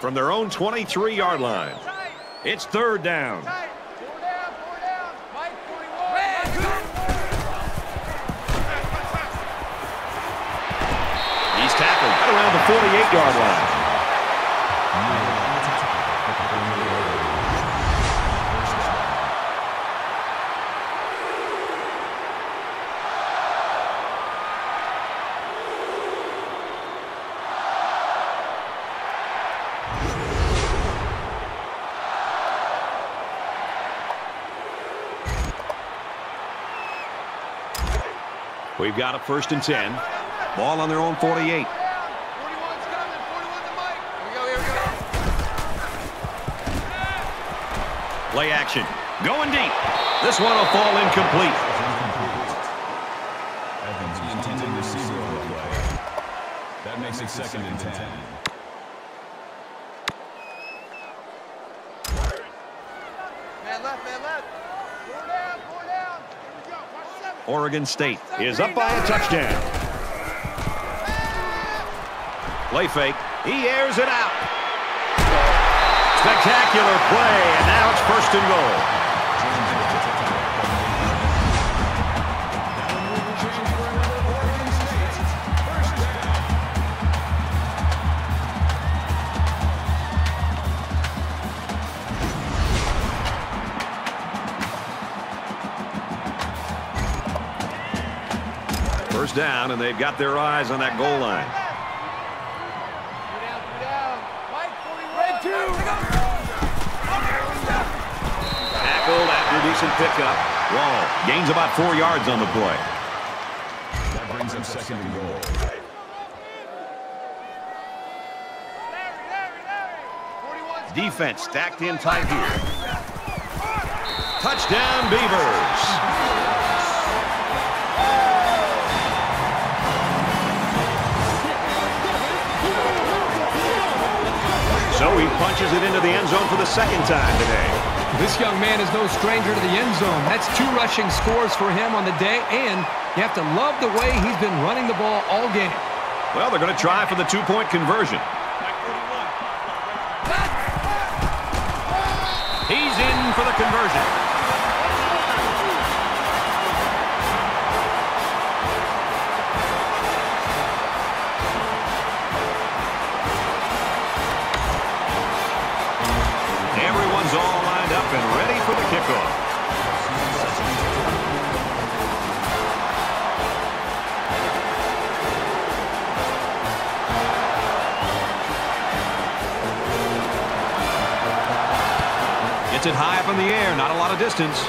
from their own 23-yard line. It's third down. He's tackled around the 48-yard line. got a first and 10. Ball on their own 48. Play action. Going deep. This one will fall incomplete. Evans was intended receiver on the play. That makes it second and 10. Oregon State is up by a touchdown. Play fake. He airs it out. Spectacular play, and now it's first and goal. Down, and they've got their eyes on that goal line. Three down, three down. Mike, 41. Red two. Tackled after a decent pickup. Wall gains about four yards on the play. That brings up second and goal. Larry, Larry, Larry. 41's Defense stacked in tight here. Touchdown, Beavers. So he punches it into the end zone for the second time today. This young man is no stranger to the end zone. That's two rushing scores for him on the day, and you have to love the way he's been running the ball all game. Well, they're going to try for the two-point conversion. He's in for the conversion. Distance.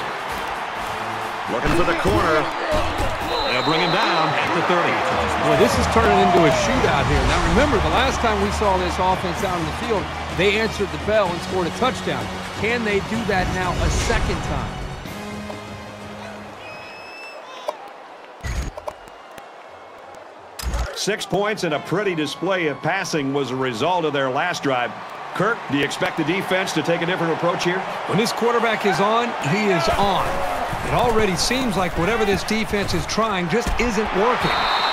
Looking for the corner. They'll bring him down at the 30. Boy, this is turning into a shootout here. Now, remember, the last time we saw this offense out on the field, they answered the bell and scored a touchdown. Can they do that now a second time? Six points and a pretty display of passing was a result of their last drive. Kirk, do you expect the defense to take a different approach here? When this quarterback is on, he is on. It already seems like whatever this defense is trying just isn't working.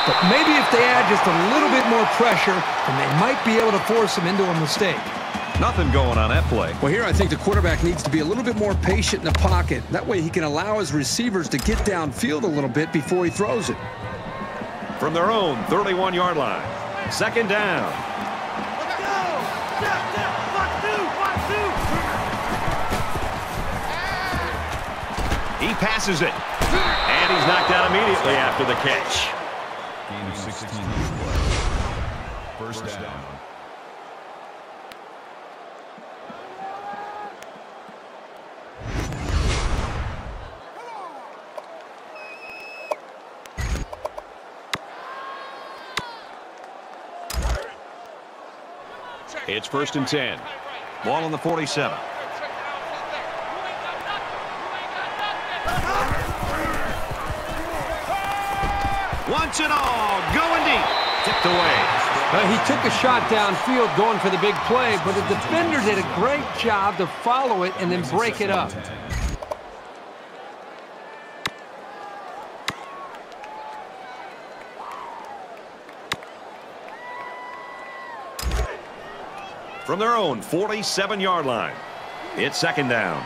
But maybe if they add just a little bit more pressure, then they might be able to force him into a mistake. Nothing going on that play. Well, here I think the quarterback needs to be a little bit more patient in the pocket. That way he can allow his receivers to get downfield a little bit before he throws it. From their own 31-yard line. Second down. He passes it. And he's knocked out immediately after the catch. Of 16 on the play. First down. It's first and 10. Ball on the 47. Wants it all. Going deep. Tipped away. Uh, he took a shot downfield going for the big play, but the defender did a great job to follow it and then break it up. from their own 47-yard line. It's second down.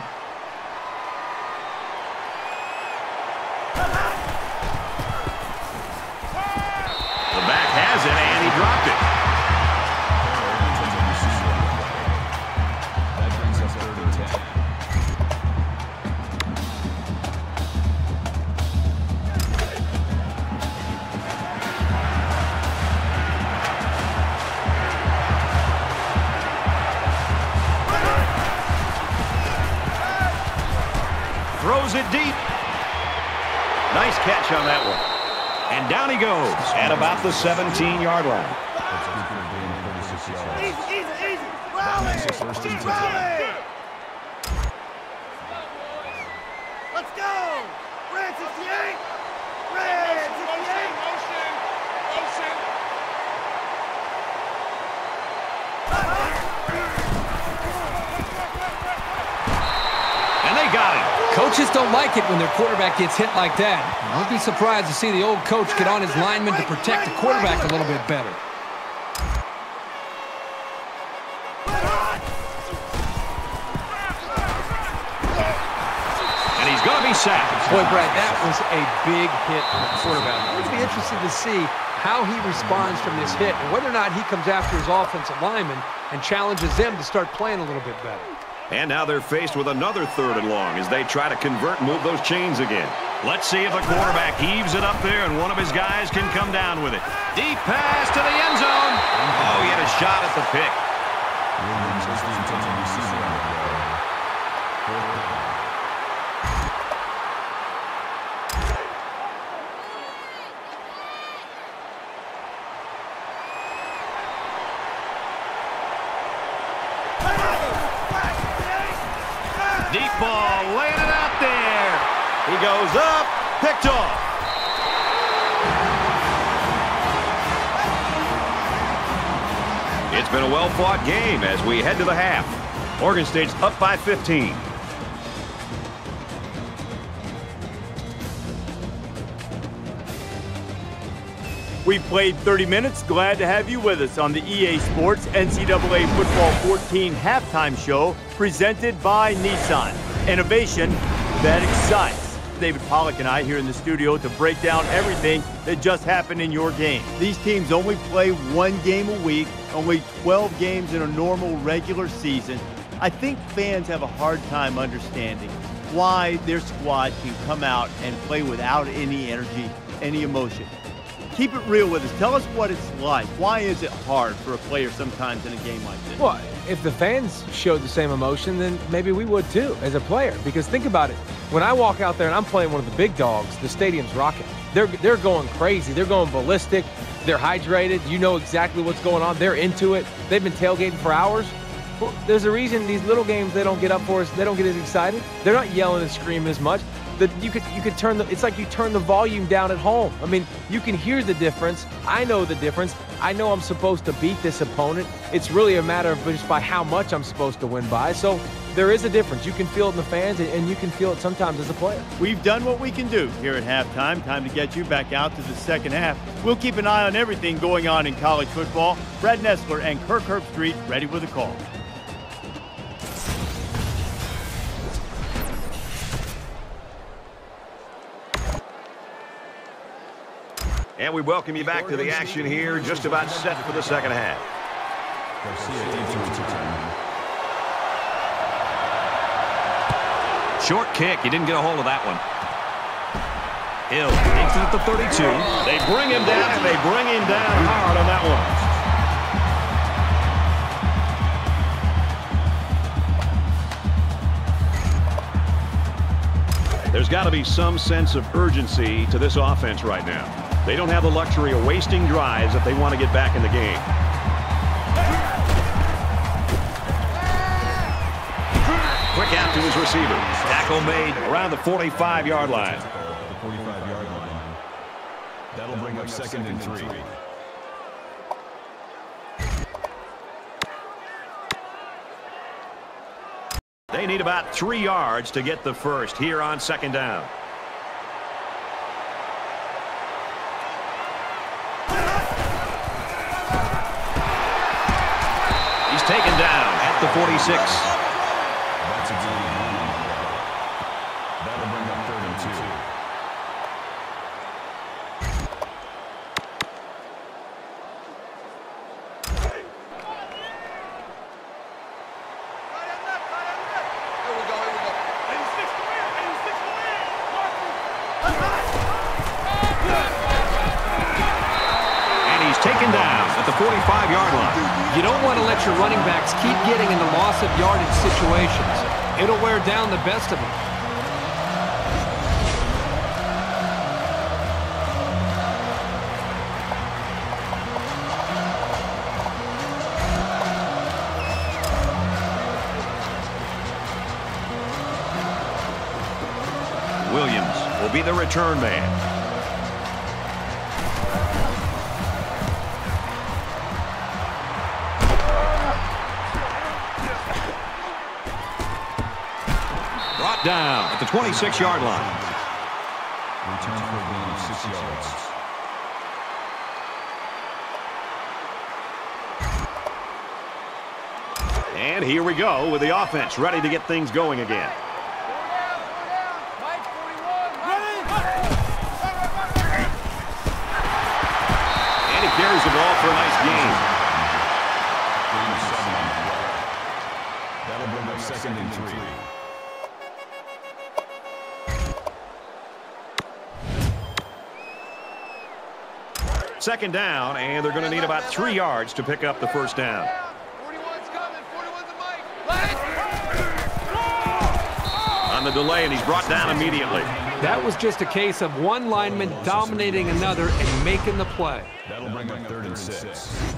On that one. And down he goes at about the 17-yard line. That's a good gain of 36 yards. Easy, easy, easy. Rally. first and 10. Rally. Let's go. Red 68. Red 68. Motion. Motion. And they got him. Coaches don't like it when their quarterback gets hit like that. Don't be surprised to see the old coach get on his lineman to protect the quarterback a little bit better. And he's going to be sacked. Boy, Brad, that was a big hit for the quarterback. It'll be interesting to see how he responds from this hit and whether or not he comes after his offensive lineman and challenges them to start playing a little bit better. And now they're faced with another third and long as they try to convert and move those chains again. Let's see if the quarterback heaves it up there and one of his guys can come down with it. Deep pass to the end zone. Oh, he had a shot at the pick. Williams is the intended receiver on the play. Fourth down. Deep ball, laying it out there. He goes up, picked off. It's been a well-fought game as we head to the half. Oregon State's up by 15. We've played 30 minutes. Glad to have you with us on the EA Sports NCAA Football 14 halftime show presented by Nissan. Innovation that excites. David Pollack and I here in the studio to break down everything that just happened in your game. These teams only play one game a week, only 12 games in a normal regular season. I think fans have a hard time understanding why their squad can come out and play without any energy, any emotion. Keep it real with us. Tell us what it's like. Why is it hard for a player sometimes in a game like this? Well, if the fans showed the same emotion, then maybe we would too as a player. Because think about it. When I walk out there and I'm playing one of the big dogs, the stadium's rocking. They're they're going crazy. They're going ballistic. They're hydrated. You know exactly what's going on. They're into it. They've been tailgating for hours. Well, there's a reason these little games they don't get up for us. They don't get as excited. They're not yelling and screaming as much. You could you could turn the it's like you turn the volume down at home. I mean, you can hear the difference. I know the difference. I know I'm supposed to beat this opponent. It's really a matter of just by how much I'm supposed to win by. So there is a difference. You can feel it in the fans, and, and you can feel it sometimes as a player. We've done what we can do here at halftime. Time to get you back out to the second half. We'll keep an eye on everything going on in college football. Brad Nessler and Kirk Herbstreit ready with a call. And we welcome you back to the action here, just about set for the second half. Garcia enters the timeout. Short kick. He didn't get a hold of that one. Hill takes it at the 32. They bring him down, and they bring him down hard on that one. There's got to be some sense of urgency to this offense right now. They don't have the luxury of wasting drives if they want to get back in the game. Quick out to his receiver. Tackle made around the 45-yard line. The 45-yard line. That'll bring up second and three. They need about three yards to get the first here on second down. Taken down at the 46. That's a gain. That'll bring up third and two. Here we go, here we go. And he's taken down at the 45-yard line. You don't want to let your running backs keep getting into loss of yardage situations. It'll wear down the best of them. Williams will be the return man. Down at the 26-yard line. Return for a gain of six yards. And here we go with the offense ready to get things going again. Second down, and they're going to need about three yards to pick up the first down. 41's coming, 41's a mic. On the delay, and he's brought down immediately. That was just a case of one lineman dominating another and making the play. That'll bring up third and six.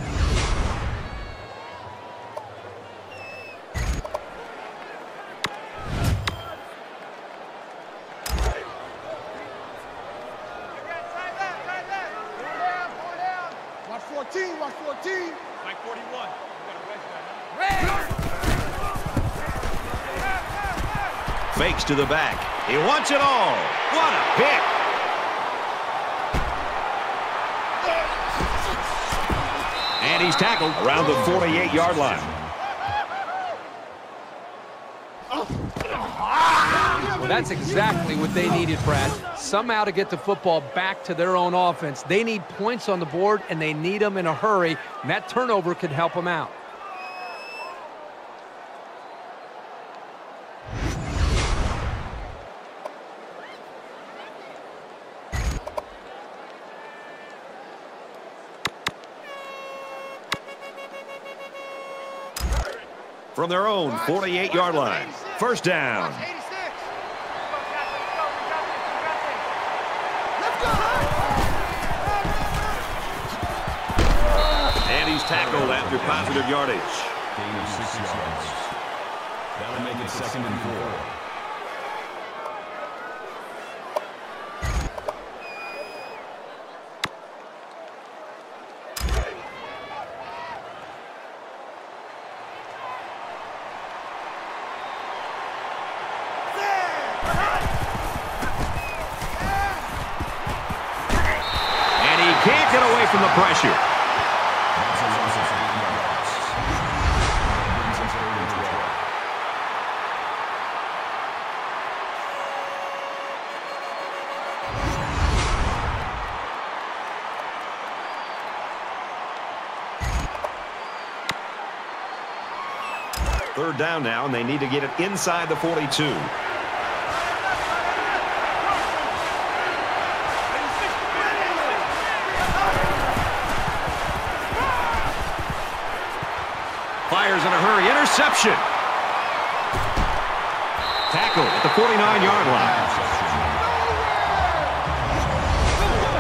To the back. He wants it all. What a pick. And he's tackled around the 48-yard line. Well, that's exactly what they needed, Brad. Somehow to get the football back to their own offense. They need points on the board, and they need them in a hurry, and that turnover could help them out. From their own 48-yard line. First down. And he's tackled after positive yardage. Gain of six yards. That'll make it second and four. And he can't get away from the pressure. That's a loss of eight yards. That brings us third and 12. Third down now, and they need to get it inside the 42. Interception. Tackle at the 49-yard line.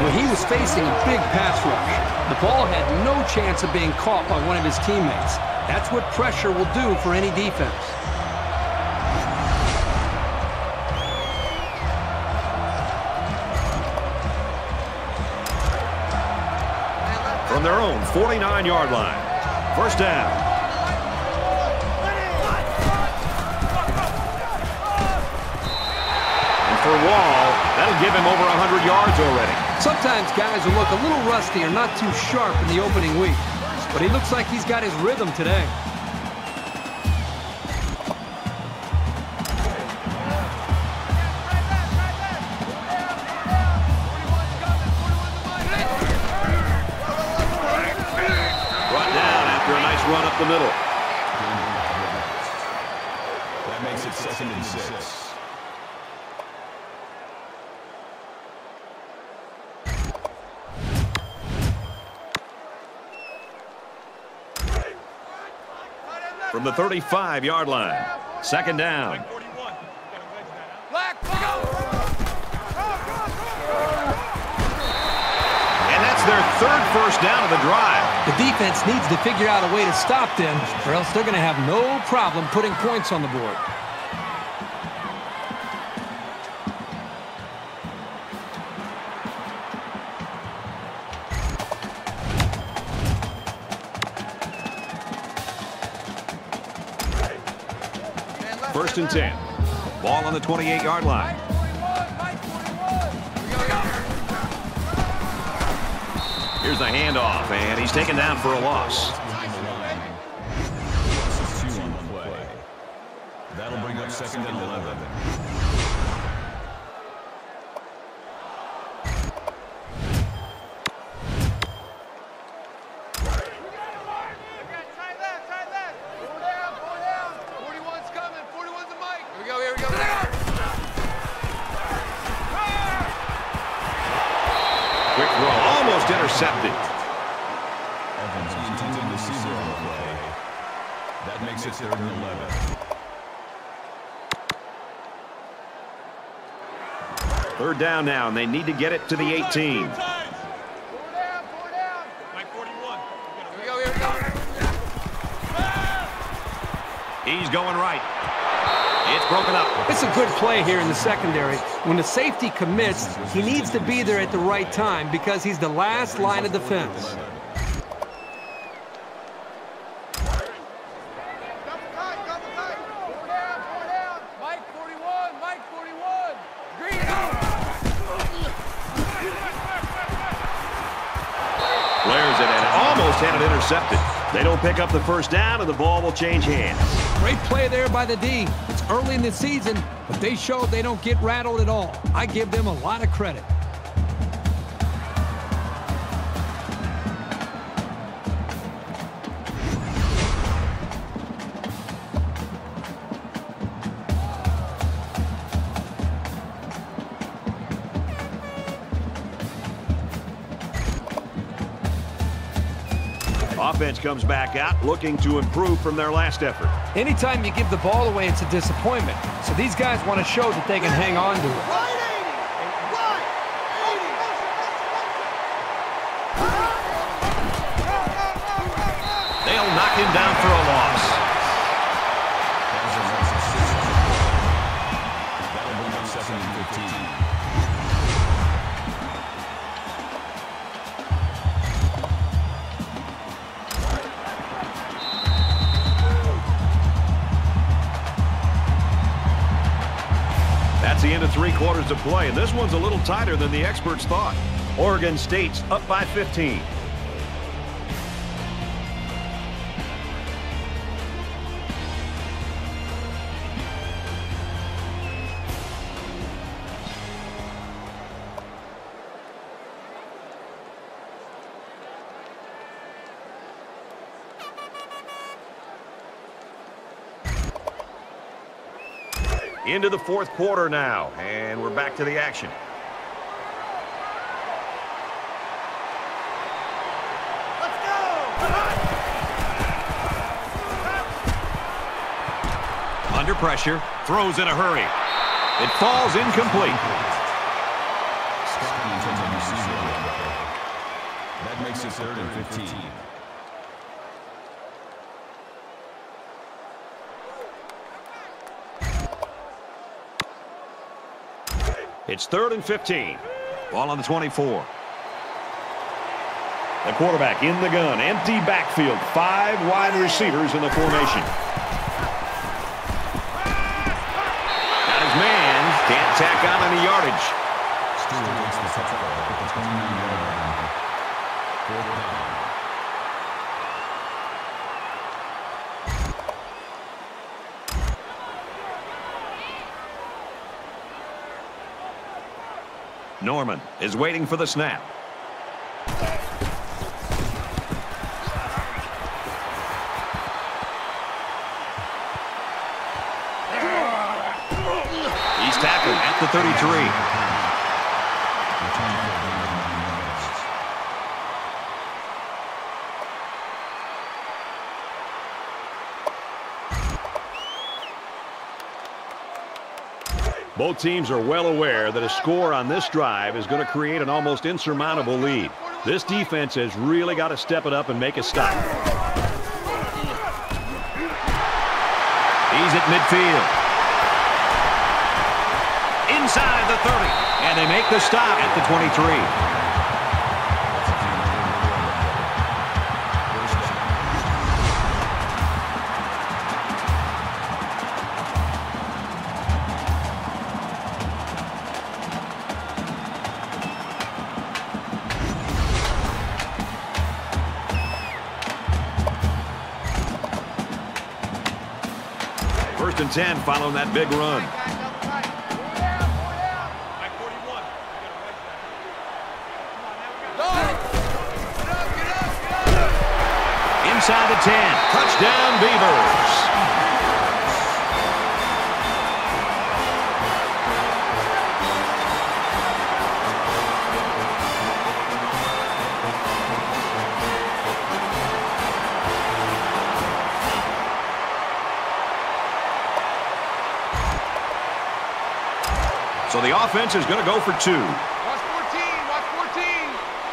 When he was facing a big pass rush, the ball had no chance of being caught by one of his teammates. That's what pressure will do for any defense. From their own 49-yard line. First down. For Wall, that'll give him over 100 yards already. Sometimes guys will look a little rusty or not too sharp in the opening week, but he looks like he's got his rhythm today. 35-yard line. Second down. And that's their third first down of the drive. The defense needs to figure out a way to stop them, or else they're going to have no problem putting points on the board. 10. Ball on the 28-yard line. Here's the handoff, and he's taken down for a loss. Down now, and they need to get it to the 18. Four down, four down. Mike 41. Here we go, here we go. He's going right. It's broken up. It's a good play here in the secondary. When the safety commits, he needs to be there at the right time because he's the last line of defense. Double tight, double tight. Four down, four down. Mike 41, Mike 41. Green out. Flares it and almost had it intercepted. They don't pick up the first down, and the ball will change hands. Great play there by the D. It's early in the season, but they showed they don't get rattled at all. I give them a lot of credit. Offense comes back out looking to improve from their last effort. Anytime you give the ball away, it's a disappointment. So these guys want to show that they can hang on to it. Of play, and this one's a little tighter than the experts thought. Oregon State's up by 15. Fourth quarter now, and we're back to the action. Under pressure, throws in a hurry. It falls incomplete. Scott intended receiver on the play. That makes it third and 15. It's third and 15. Ball on the 24. The quarterback in the gun. Empty backfield. Five wide receivers in the formation. Got his man. Can't tack on any yardage. Norman is waiting for the snap. He's tackled at the 33. Both teams are well aware that a score on this drive is going to create an almost insurmountable lead. This defense has really got to step it up and make a stop. He's at midfield. Inside the 30. And they make the stop at the 23. 10 following that big run. So offense is going to go for two. Watch 14, watch 14. Here,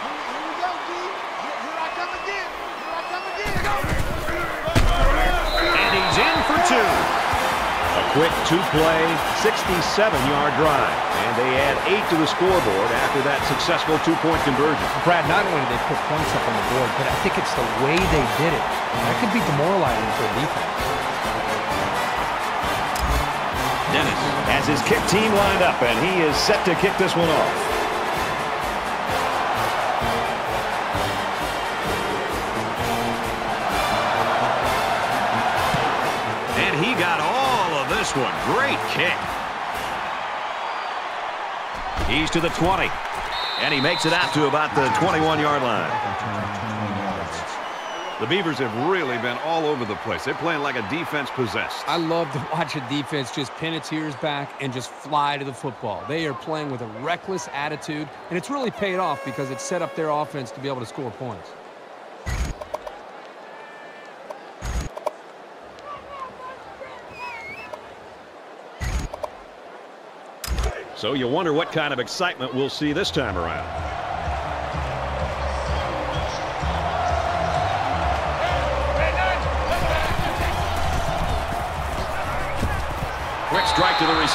here we go, D. Here, here I come again. Here I come again. And he's in for two. A quick two-play, 67-yard drive. And they add eight to the scoreboard after that successful two-point conversion. Brad, not only did they put points up on the board, but I think it's the way they did it. That could be demoralizing for a defense. Has his kick team lined up, and he is set to kick this one off. And he got all of this one. Great kick. He's to the 20. And he makes it out to about the 21-yard line. The Beavers have really been all over the place. They're playing like a defense possessed. I love to watch a defense just pin its ears back and just fly to the football. They are playing with a reckless attitude, and it's really paid off because it set up their offense to be able to score points. So you wonder what kind of excitement we'll see this time around.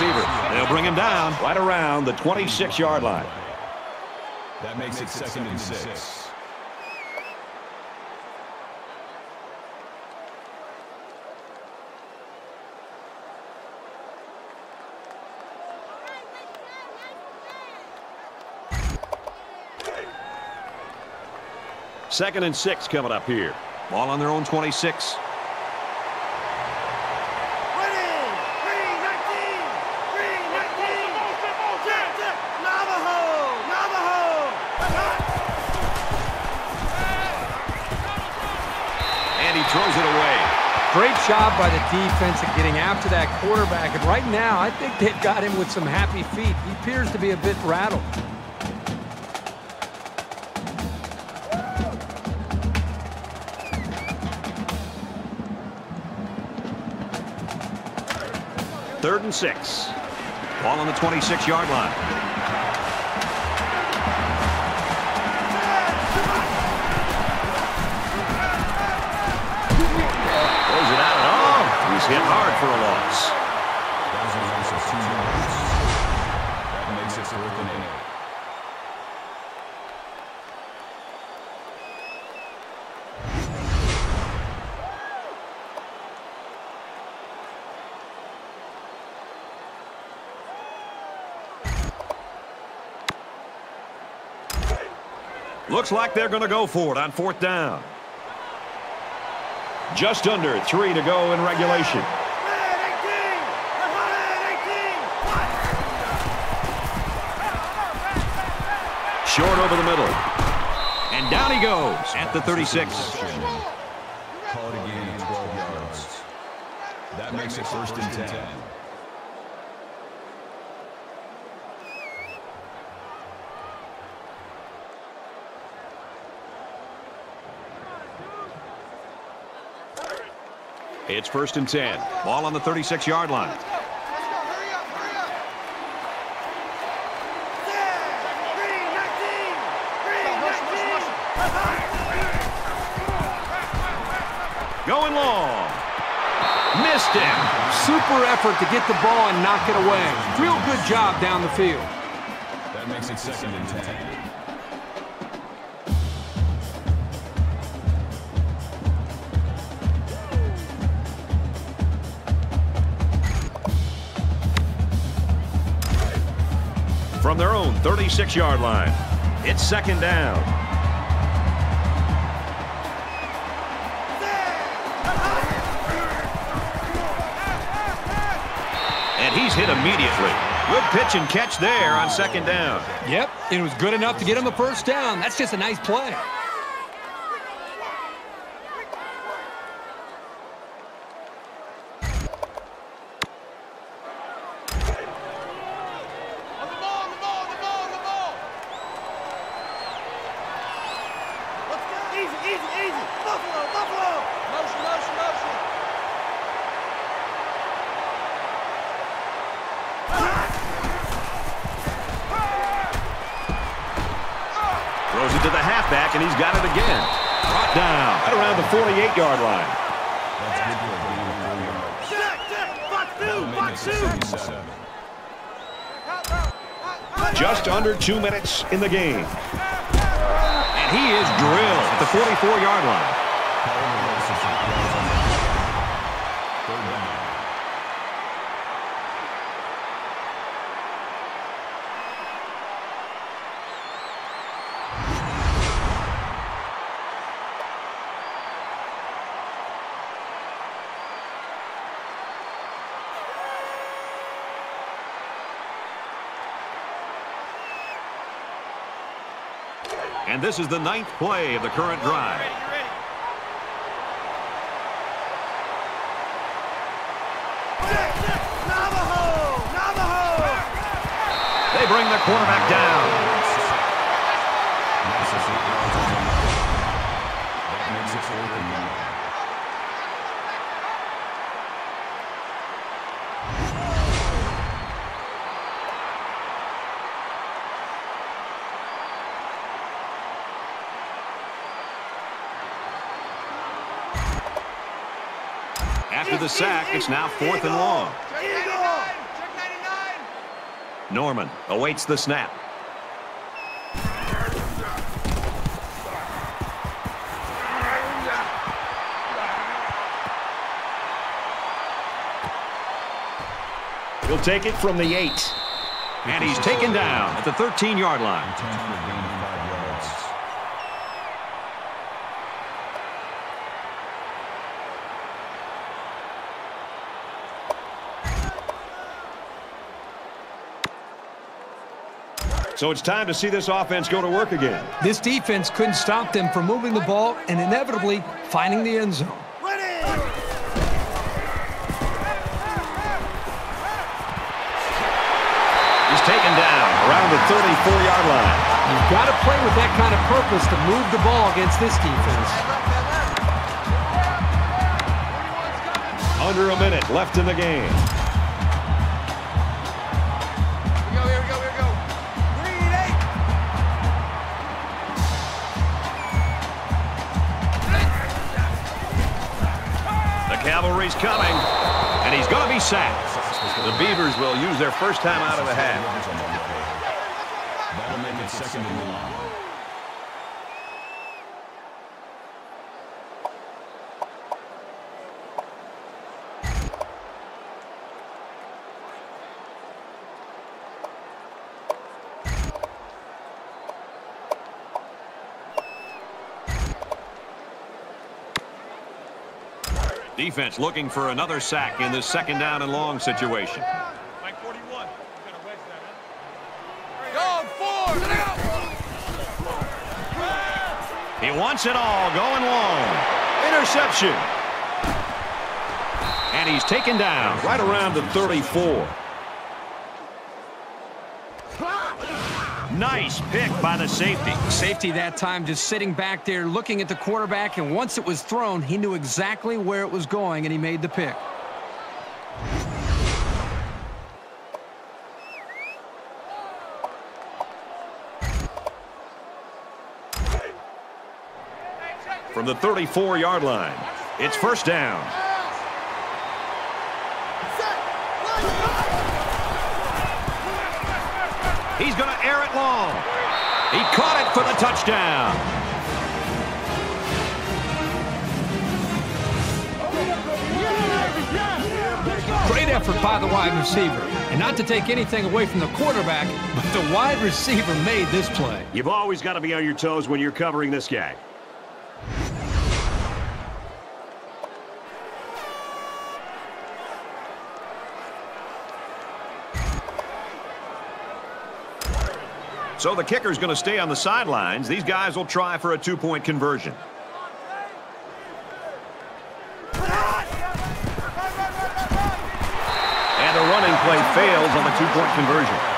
Receiver. They'll bring him down right around the 26-yard line. That makes it second and six. Second and six coming up here. Ball on their own 26. Throws it away. Great job by the defense at getting after that quarterback. And right now, I think they've got him with some happy feet. He appears to be a bit rattled. Third and six. Ball on the 26-yard line. Hit hard for a loss. Looks like they're going to go for it on fourth down. Just under three to go in regulation. Short over the middle. And down he goes at the 36. Call it a gain of 12 yards. That makes it first and 10. It's first and 10. Ball on the 36-yard line. Going long. Missed him. Super effort to get the ball and knock it away. Real good job down the field. That makes it second and 10. From their own 36-yard line. It's second down. And he's hit immediately. Good pitch and catch there on second down. Yep, it was good enough to get him a first down. That's just a nice play. On the ball, on the ball, on the ball, on the ball. Let's go. Easy, easy, easy. Buffalo, Buffalo. Motion, motion, motion. Throws it to the halfback, and he's got it again. Brought down at around the 48-yard line. That's good for a gain of four yards. Check, check. Box two, That'll make box it two. second and seven. Just under two minutes in the game. And he is drilled at the 44-yard line. And this is the ninth play of the current drive. Ready, you ready? Check, check. Navajo, Navajo. They bring the quarterback down. The sack, it's now fourth and long. Check 99. Check 99. Norman awaits the snap. He'll take it from the eight. And he's taken down at the 13-yard line. Returns for a gain of five yards. So it's time to see this offense go to work again. This defense couldn't stop them from moving the ball and inevitably finding the end zone. Ready. He's taken down around the 34-yard line. You've got to play with that kind of purpose to move the ball against this defense. Under a minute left in the game. Cavalry's coming, and he's going to be sacked. The Beavers will use their first time out of the half. Yards on the play. That'll make it second and one. Defense looking for another sack in this second down and long situation. Mike 41. You gotta wedge that, huh? Go, four. Sit out. He wants it all, going long. Interception. And he's taken down right around the 34. Nice pick by the safety. Safety that time just sitting back there looking at the quarterback, and once it was thrown, he knew exactly where it was going, and he made the pick. From the 34-yard line, it's first down. He's going to air it long. He caught it for the touchdown. Great effort by the wide receiver. And not to take anything away from the quarterback, but the wide receiver made this play. You've always got to be on your toes when you're covering this guy. So the kicker's going to stay on the sidelines. These guys will try for a two-point conversion. And the running play fails on the two-point conversion.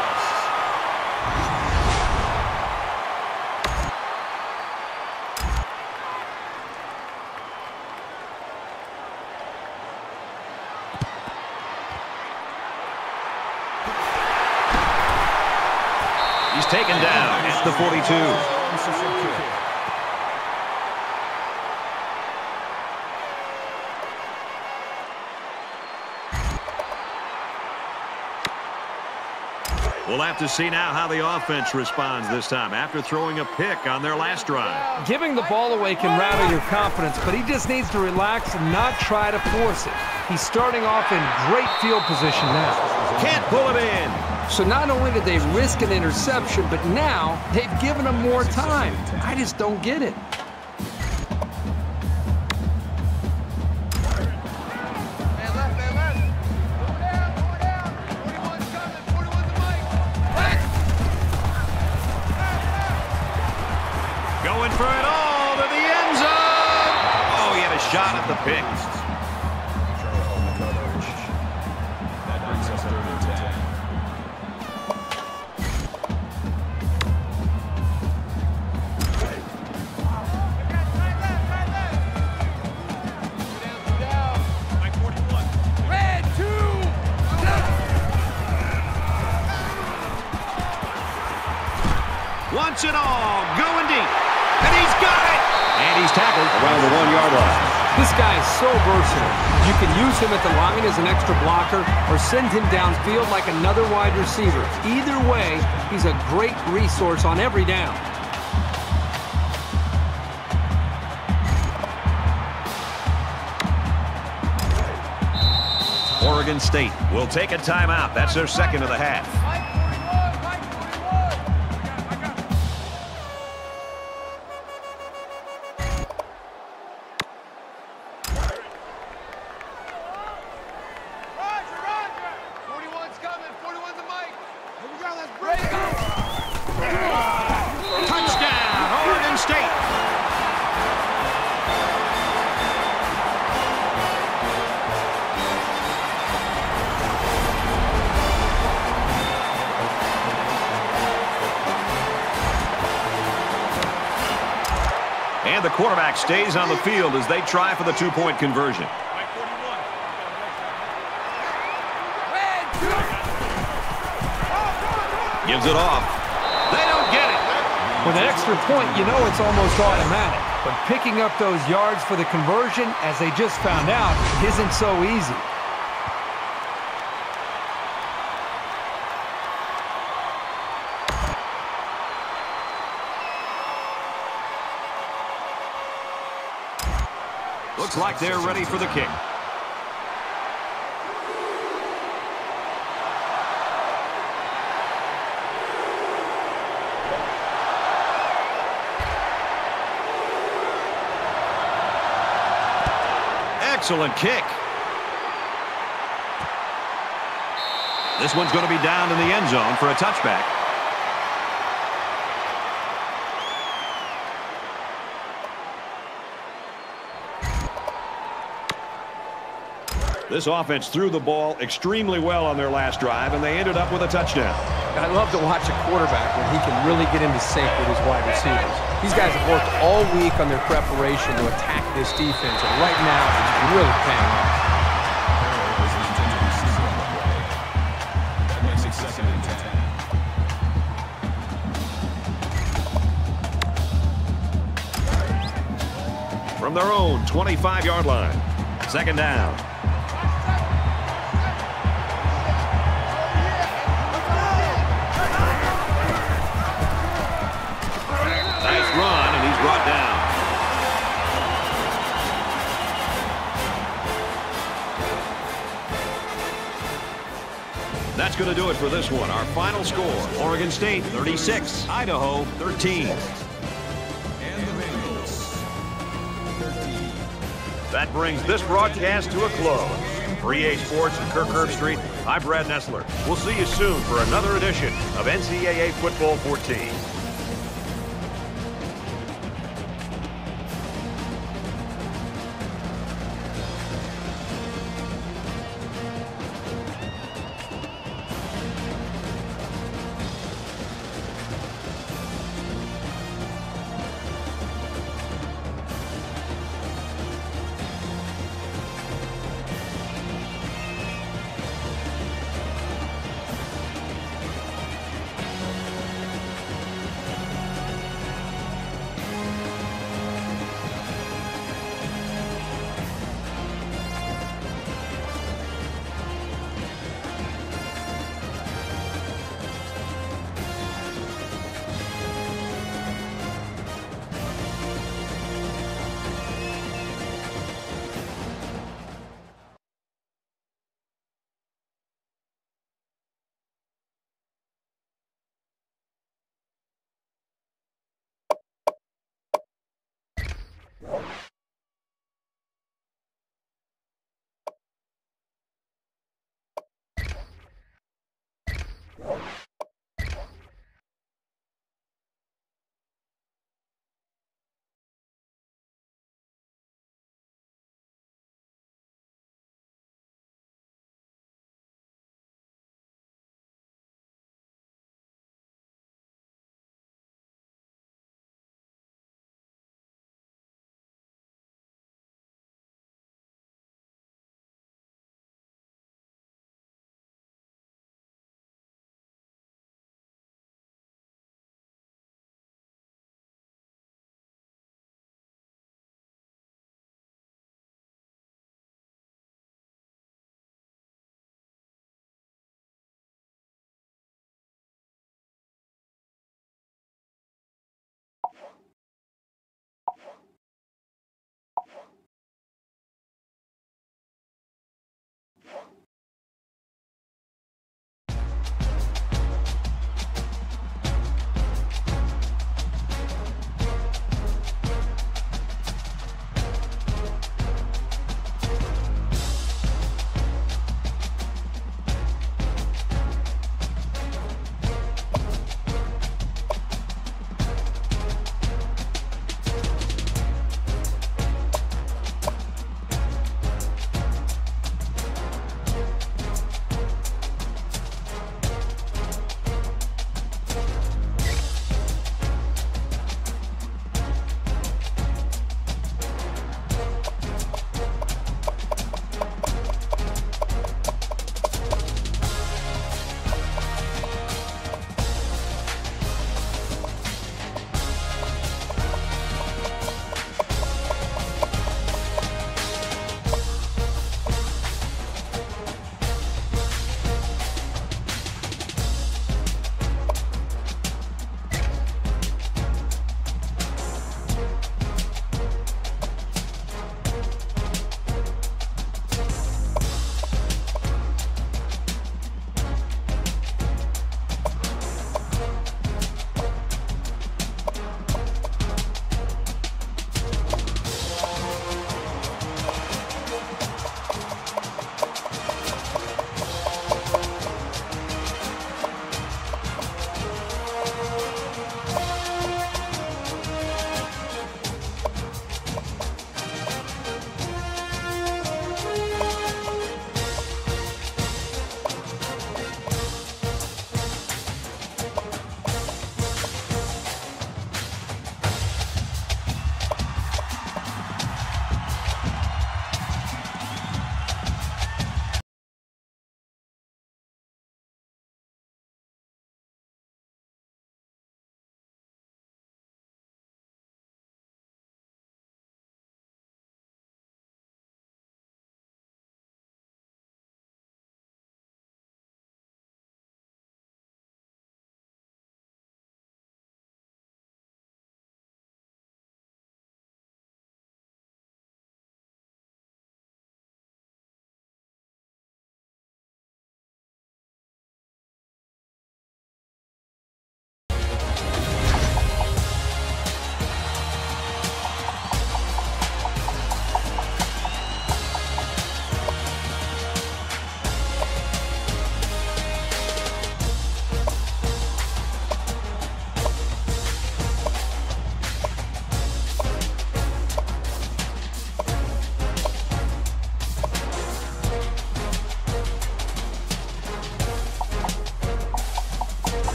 Have to see now how the offense responds this time after throwing a pick on their last drive. Giving the ball away can rattle your confidence, but he just needs to relax and not try to force it. He's starting off in great field position now. Can't pull it in. So not only did they risk an interception, but now they've given him more time. I just don't get it. Or send him downfield like another wide receiver. Either way, he's a great resource on every down. Oregon State will take a timeout. That's their second of the half. And the quarterback stays on the field as they try for the two-point conversion. Gives it off. They don't get it. With an extra point, you know it's almost automatic. But picking up those yards for the conversion, as they just found out, isn't so easy. They're ready for the kick. Excellent kick. This one's going to be down in the end zone for a touchback. This offense threw the ball extremely well on their last drive, and they ended up with a touchdown. I love to watch a quarterback when he can really get into sync with his wide receivers. These guys have worked all week on their preparation to attack this defense, and right now it's really paying off. That makes it second and 10. From their own 25-yard line. Second down. Going to do it for this one. Our final score, Oregon State 36, Idaho 13. And the Bengals, 13. That brings this broadcast to a close. For EA Sports and Kirk Herbstreit, I'm Brad Nessler. We'll see you soon for another edition of NCAA Football 14.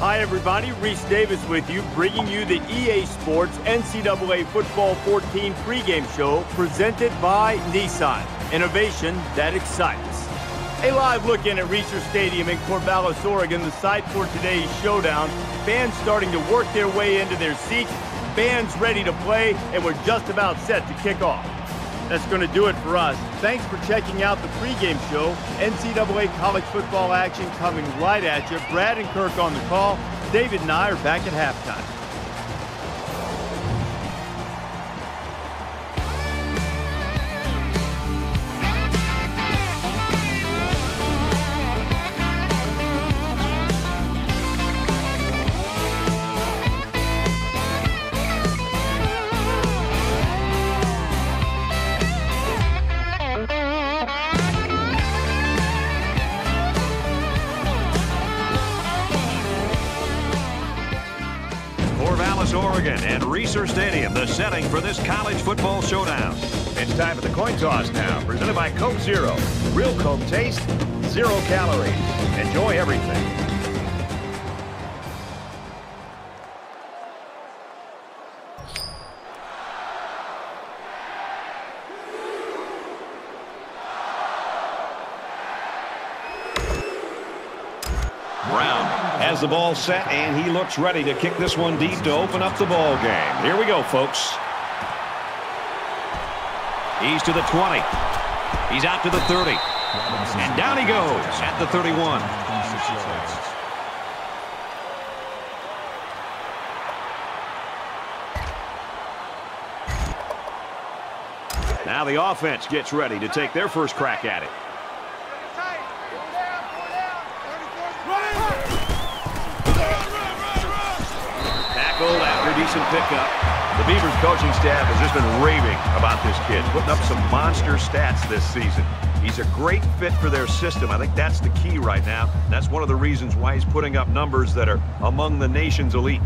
Hi, everybody. Rece Davis with you, bringing you the EA Sports NCAA Football 14 pregame show presented by Nissan. Innovation that excites. A live look in at Reser Stadium in Corvallis, Oregon, the site for today's showdown. Fans starting to work their way into their seats. Fans ready to play, and we're just about set to kick off. That's going to do it for us. Thanks for checking out the pregame show. NCAA college football action coming right at you. Brad and Kirk on the call. David and I are back at halftime. Stadium, the setting for this college football showdown. It's time for the coin toss now, presented by Coke Zero. Real Coke taste, zero calories. Enjoy everything. Has the ball set, and he looks ready to kick this one deep to open up the ball game. Here we go, folks. He's to the 20. He's out to the 30. And down he goes at the 31. Now the offense gets ready to take their first crack at it. Pickup. The Beavers coaching staff has just been raving about this kid, putting up some monster stats this season. He's a great fit for their system. I think that's the key right now. That's one of the reasons why he's putting up numbers that are among the nation's elite.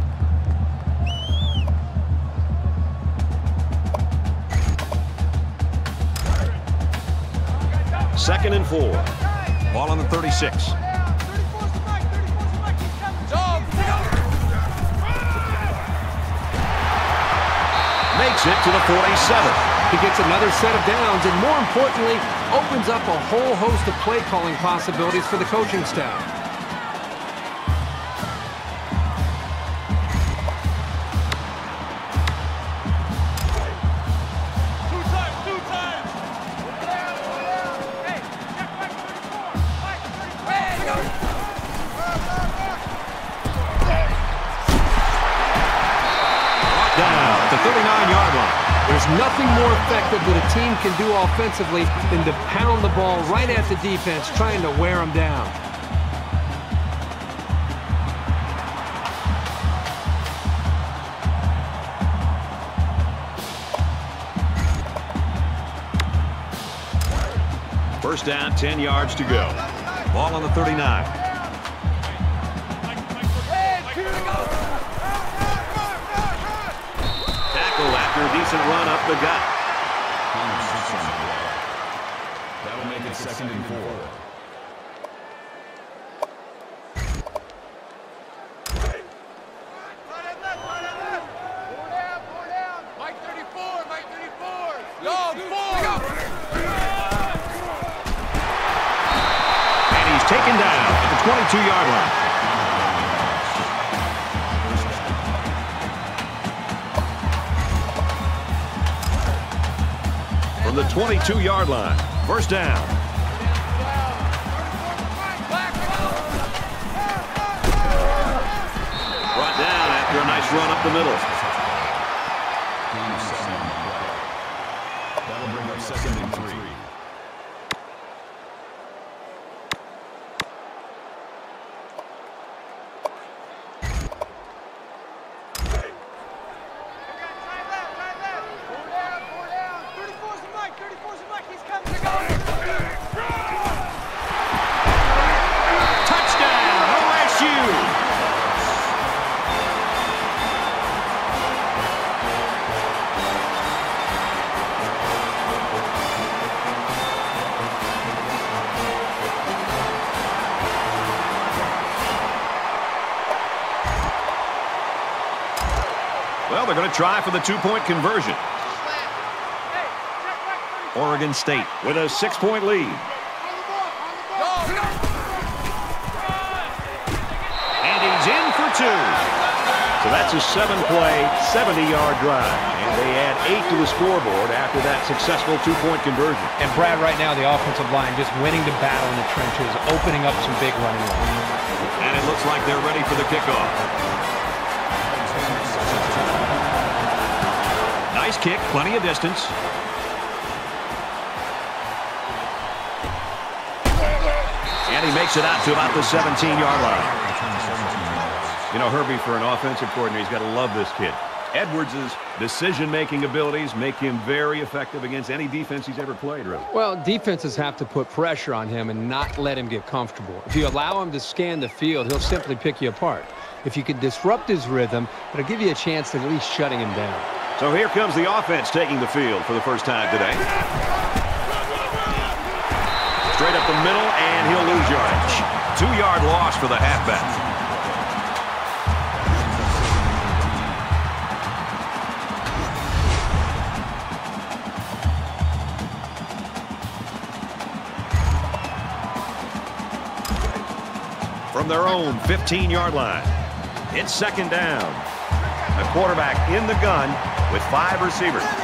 Second and four. Ball on the 36. Makes it to the 47. He gets another set of downs and, more importantly, opens up a whole host of play calling possibilities for the coaching staff. Team can do offensively than to pound the ball right at the defense, trying to wear them down. First down, 10 yards to go. Ball on the 39. Tackle after a decent run up the gut. That'll make it second and four. Mike 34, Mike 34. Dog, four. And he's taken down at the 22-yard line. From the 22-yard line, first down. The middle. Try for the two-point conversion. Oregon State with a six-point lead. And he's in for two. So that's a seven-play, 70-yard drive. And they add eight to the scoreboard after that successful two-point conversion. And Brad, right now, the offensive line just winning the battle in the trenches, opening up some big running lanes. And it looks like they're ready for the kickoff. Nice kick, plenty of distance. And he makes it out to about the 17-yard line. You know, Herbie, for an offensive coordinator, he's got to love this kid. Edwards' decision-making abilities make him very effective against any defense he's ever played, really. Well, defenses have to put pressure on him and not let him get comfortable. If you allow him to scan the field, he'll simply pick you apart. If you can disrupt his rhythm, it'll give you a chance at least shutting him down. So here comes the offense taking the field for the first time today. Straight up the middle, and he'll lose yardage. Two-yard loss for the halfback. From their own 15-yard line. It's second down. A quarterback in the gun with five receivers.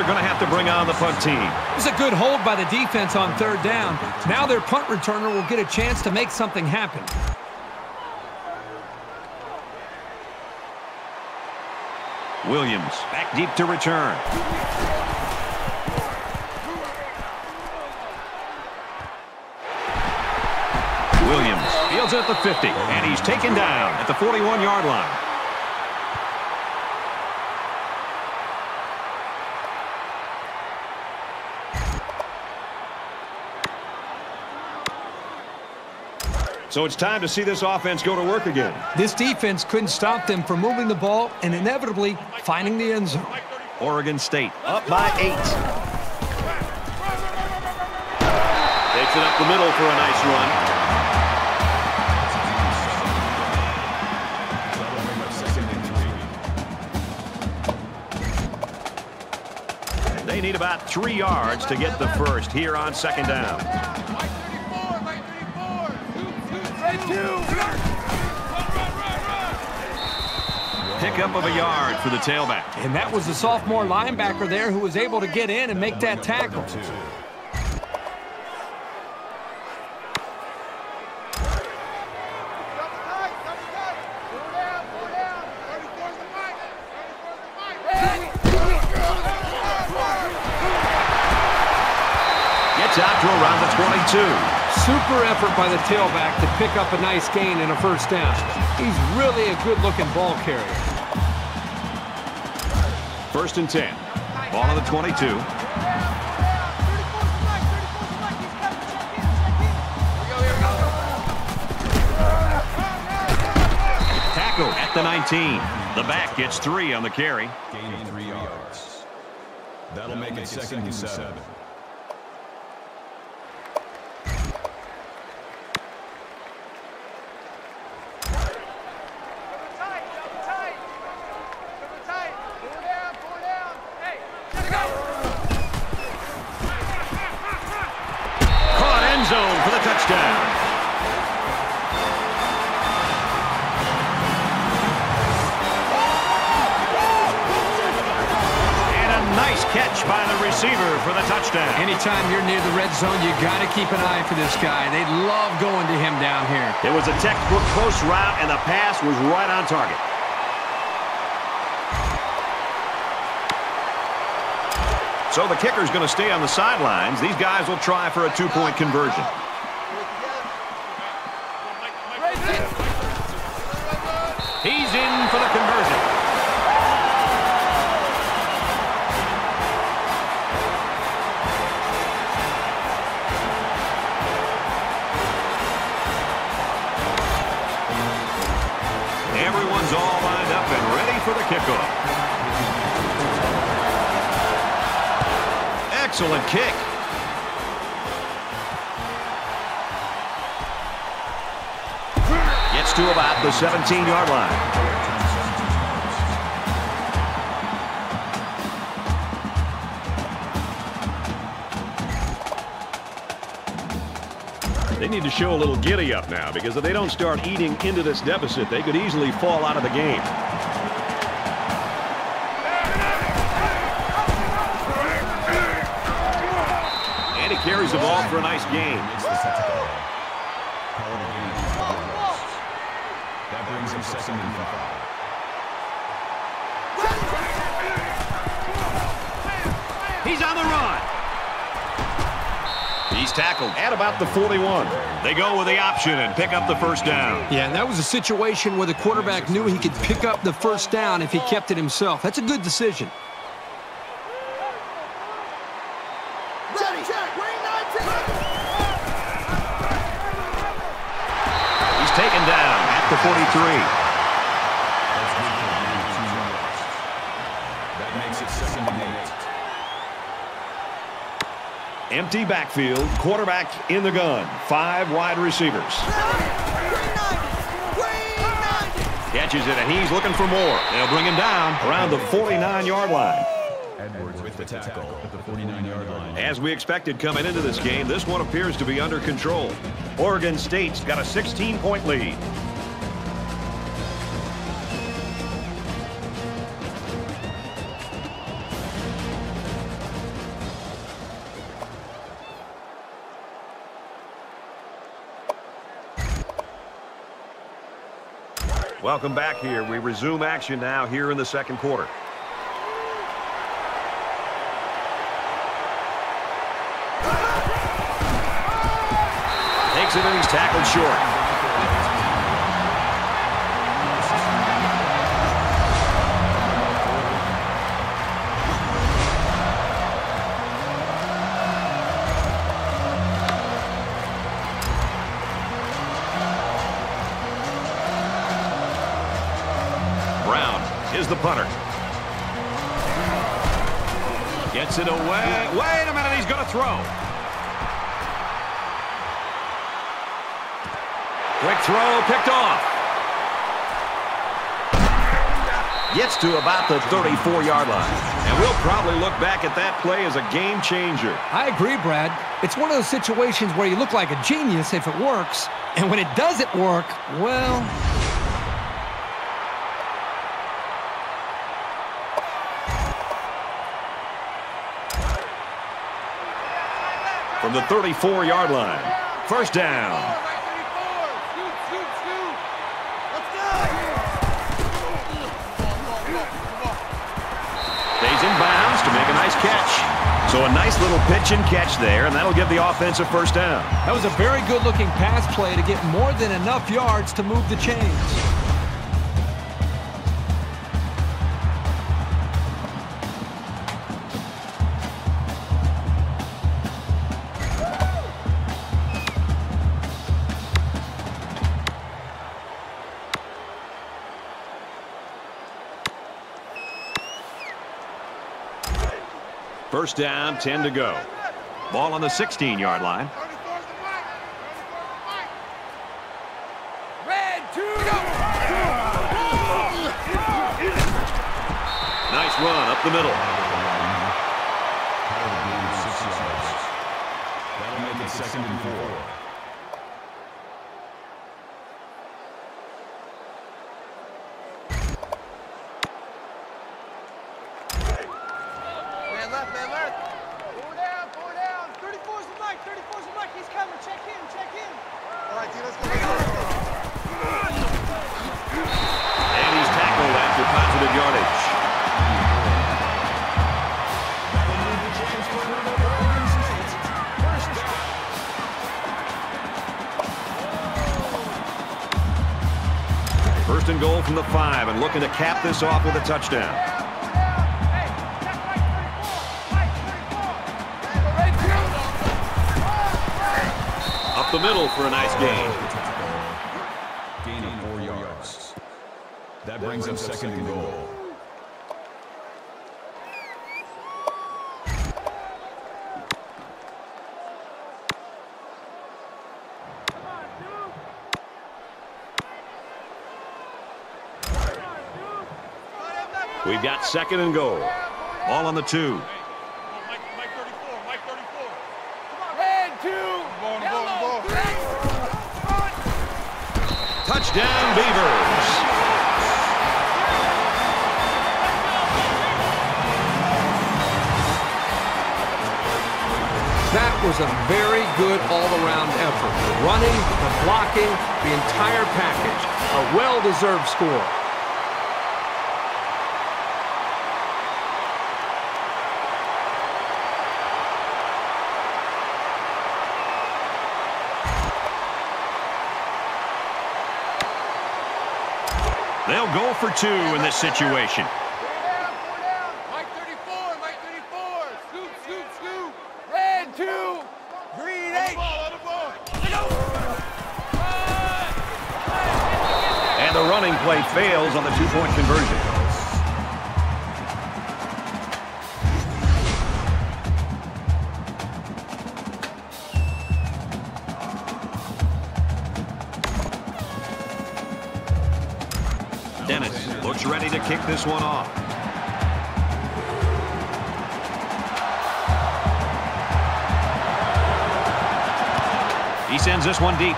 They're going to have to bring on the punt team. It's a good hold by the defense on third down. Now their punt returner will get a chance to make something happen. Williams back deep to return. Williams fields it at the 50, and he's taken down at the 41-yard line. So it's time to see this offense go to work again. This defense couldn't stop them from moving the ball and inevitably finding the end zone. Oregon State up by eight. Takes it up the middle for a nice run. They need about three yards to get the first here on second down. Pickup of a yard for the tailback. And that was the sophomore linebacker there who was able to get in and make that tackle. Double tight, double tight. Four down, four down. 34's the Mike. 34's the Mike. Ready? Gets out to around the 22. Super effort by the tailback to pick up a nice gain and a first down. He's really a good-looking ball carrier. First and 10. Ball on the 22. the Mike, 34's the Mike. He's got to check in, check in. Here we go, here we go. Tackle at the 19. The back gets three on the carry. Gain three yards. That'll make it second and seven. You're near the red zone, you got to keep an eye for this guy. They love going to him down here. It was a textbook close route, and the pass was right on target. So the kicker's going to stay on the sidelines. These guys will try for a two-point conversion. He's in for the Excellent kick. Gets to about the 17-yard line. They need to show a little giddy up now because if they don't start eating into this deficit, they could easily fall out of the game. For a nice game. That brings him second and five. He's on the run. He's tackled at about the 41. They go with the option and pick up the first down. Yeah, and that was a situation where the quarterback knew he could pick up the first down if he kept it himself. That's a good decision. Empty backfield, quarterback in the gun, five wide receivers. Green 90. Green 90. Catches it, and he's looking for more. They'll bring him down around the 49-yard line. Edwards with the tackle at the 49-yard line. As we expected coming into this game, this one appears to be under control. Oregon State's got a 16-point lead. Welcome back here. We resume action now here in the second quarter. Takes it and he's tackled short. Throw. Quick throw, picked off. Gets to about the 34-yard line. And we'll probably look back at that play as a game changer. I agree, Brad. It's one of those situations where you look like a genius if it works, and when it doesn't work, well, From the 34-yard line. First down. Right 34. Scoot, scoot, scoot. Let's go. Stays in bounds to make a nice catch. So a nice little pitch and catch there, and that'll give the offensive first down. that was a very good-looking pass play to get more than enough yards to move the chains. First down, 10 to go. Ball on the 16-yard line. 34's the mic. 34's the mic. Red, two. Nice run up the middle. Power to gain of six yards. That'll make it second and four. Goal from the five, and looking to cap this off with a touchdown. Up the middle for a nice gain. Gain of four yards. That brings up second and goal. We've got second and goal. Ball on the two. Mike, Mike 34, Mike 34. Head two. Ball, ball, ball. Touchdown, Beavers. That was a very good all-around effort. The running, the blocking, the entire package. A well-deserved score. They'll go for two in this situation. Four down, four down. Mike 34, Mike 34. Scoop, scoop, scoop. Red two. Green eight. Ball, on the ball. And the running play fails on the two-point conversion. This one off. He sends this one deep.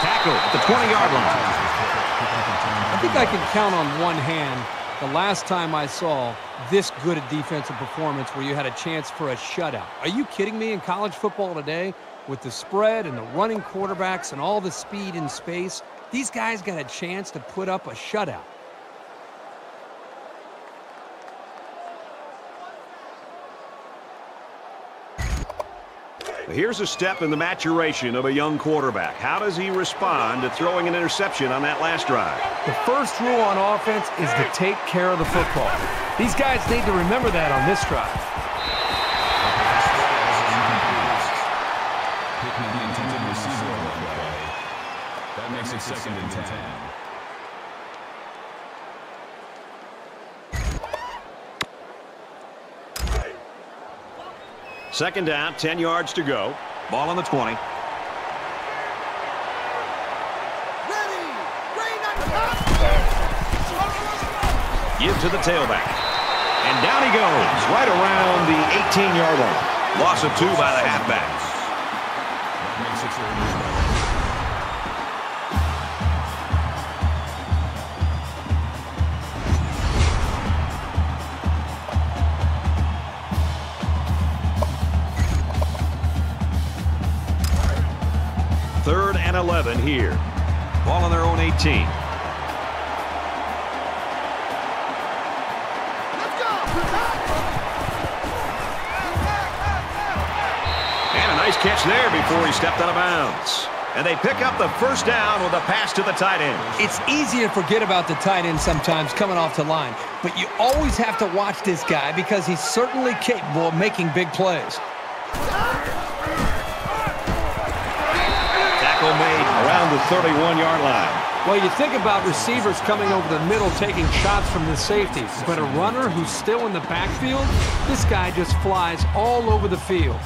Tackle at the 20-yard line. I think I can count on one hand the last time I saw this good a defensive performance where you had a chance for a shutout. Are you kidding me in college football today? With the spread and the running quarterbacks and all the speed in space, these guys got a chance to put up a shutout. Here's a step in the maturation of a young quarterback. How does he respond to throwing an interception on that last drive? The first rule on offense is to take care of the football. These guys need to remember that on this drive. Makes it second and ten. Second down, 10 yards to go. Ball on the 20. Ready. Green on the top. Give to the tailback. And down he goes, right around the 18-yard line. Loss of two by the halfback. Here. Ball on their own 18. And a nice catch there before he stepped out of bounds. And they pick up the first down with a pass to the tight end. It's easy to forget about the tight end sometimes coming off the line, but you always have to watch this guy because he's certainly capable of making big plays. The 31-yard line. Well, you think about receivers coming over the middle taking shots from the safeties, but a runner who's still in the backfield, this guy just flies all over the field.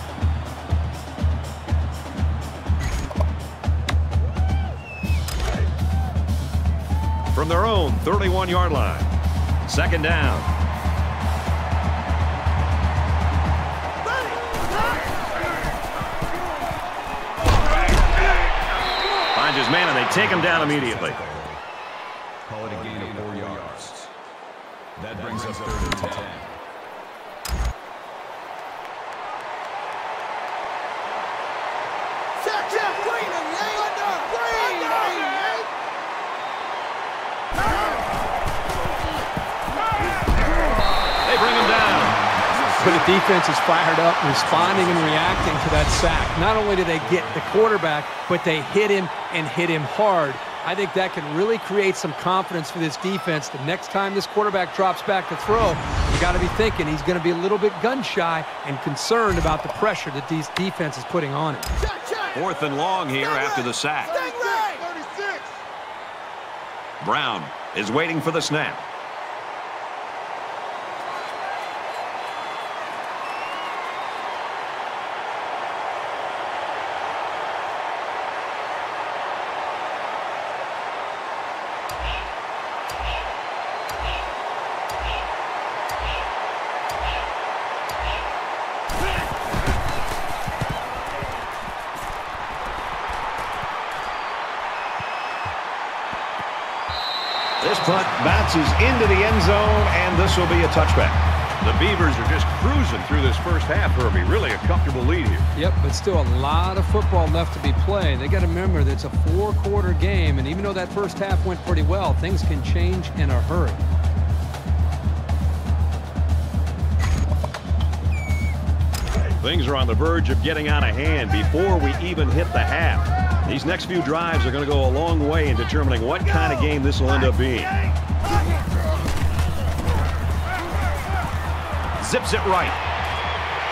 From their own 31-yard line. Second down. Man, and they take him down immediately. Call it a gain of four yards. That brings up third and ten. Check, check. Green on the eight. Under. Green. Eight, eight. They bring him down. But the defense is fired up, responding and reacting to that sack. Not only do they get the quarterback, but they hit him and hit him hard. I think that can really create some confidence for this defense. The next time this quarterback drops back to throw, you got to be thinking he's going to be a little bit gun shy and concerned about the pressure that these defense is putting on him. Check, check. Fourth and long here after the sack. Brown is waiting for the snap. This punt bounces into the end zone, and this will be a touchback. The Beavers are just cruising through this first half, Herbie. Really a comfortable lead here. Yep, but still a lot of football left to be played. They got to remember that it's a four-quarter game, and even though that first half went pretty well, things can change in a hurry. Things are on the verge of getting out of hand before we even hit the half. These next few drives are going to go a long way in determining what kind of game this will end up being. Zips it right.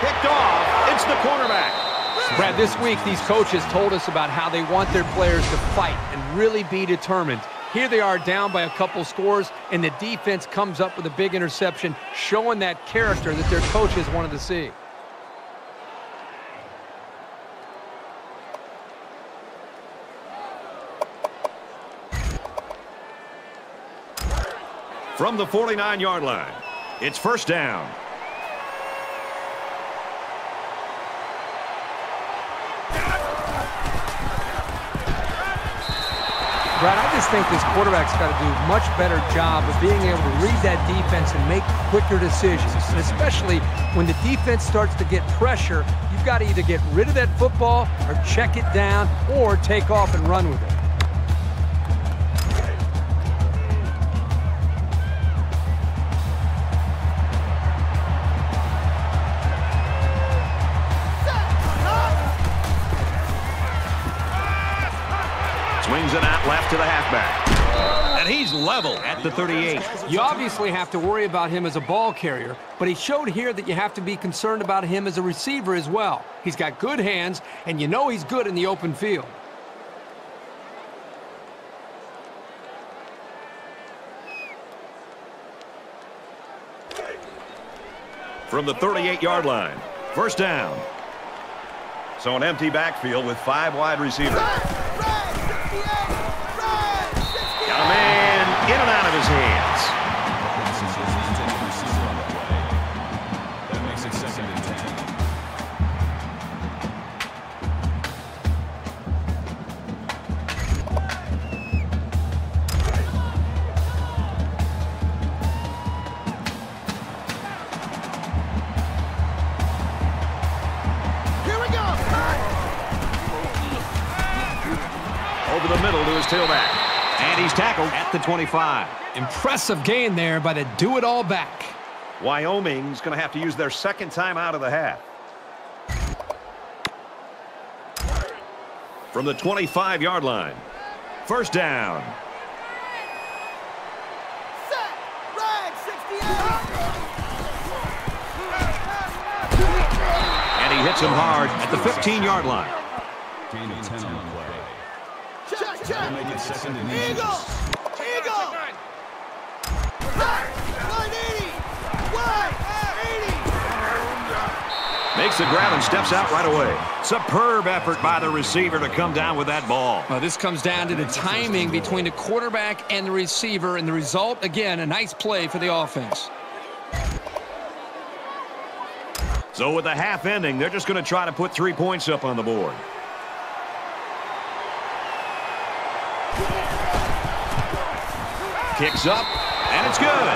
Picked off. It's the cornerback. Brad, this week these coaches told us about how they want their players to fight and really be determined. Here they are down by a couple scores, and the defense comes up with a big interception, showing that character that their coaches wanted to see. From the 49-yard line, it's first down. Brad, I just think this quarterback's got to do a much better job of being able to read that defense and make quicker decisions. And especially when the defense starts to get pressure, you've got to either get rid of that football or check it down or take off and run with it. It out left to the halfback. And he's level at the 38. You obviously have to worry about him as a ball carrier, but he showed here that you have to be concerned about him as a receiver as well. He's got good hands, and you know he's good in the open field. From the 38-yard line, first down. So an empty backfield with five wide receivers. In and out of his hands. That makes it second and 10. Here we go. Over the middle to his tailback. And he's tackled at the 25. Impressive gain there by the do-it-all back. Wyoming's going to have to use their second time out of the half. From the 25-yard line, first down. Set. Rag. 68. And he hits him hard at the 15-yard line. Gain of 10 on the play. Check. That'll Check. make it second and Eagle. Eagle. Set. 180. Wide. 80. Makes the grab and steps out right away. Superb effort by the receiver to come down with that ball. Well, this comes down to the timing between the quarterback and the receiver, and the result, again, a nice play for the offense. So with the half ending, they're just going to try to put three points up on the board. Kicks up, and it's good.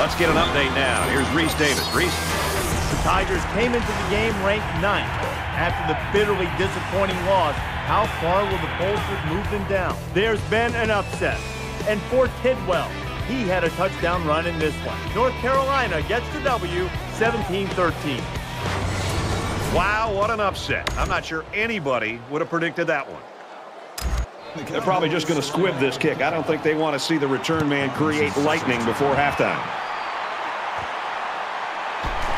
Let's get an update now. Here's Rece Davis. Rece. The Tigers came into the game ranked ninth. After the bitterly disappointing loss, how far will the pollsters move them down? There's been an upset. And for Tidwell, he had a touchdown run in this one. North Carolina gets the W 17-13. Wow, what an upset. I'm not sure anybody would have predicted that one. They're probably just going to squib this kick. I don't think they want to see the return man create lightning before halftime.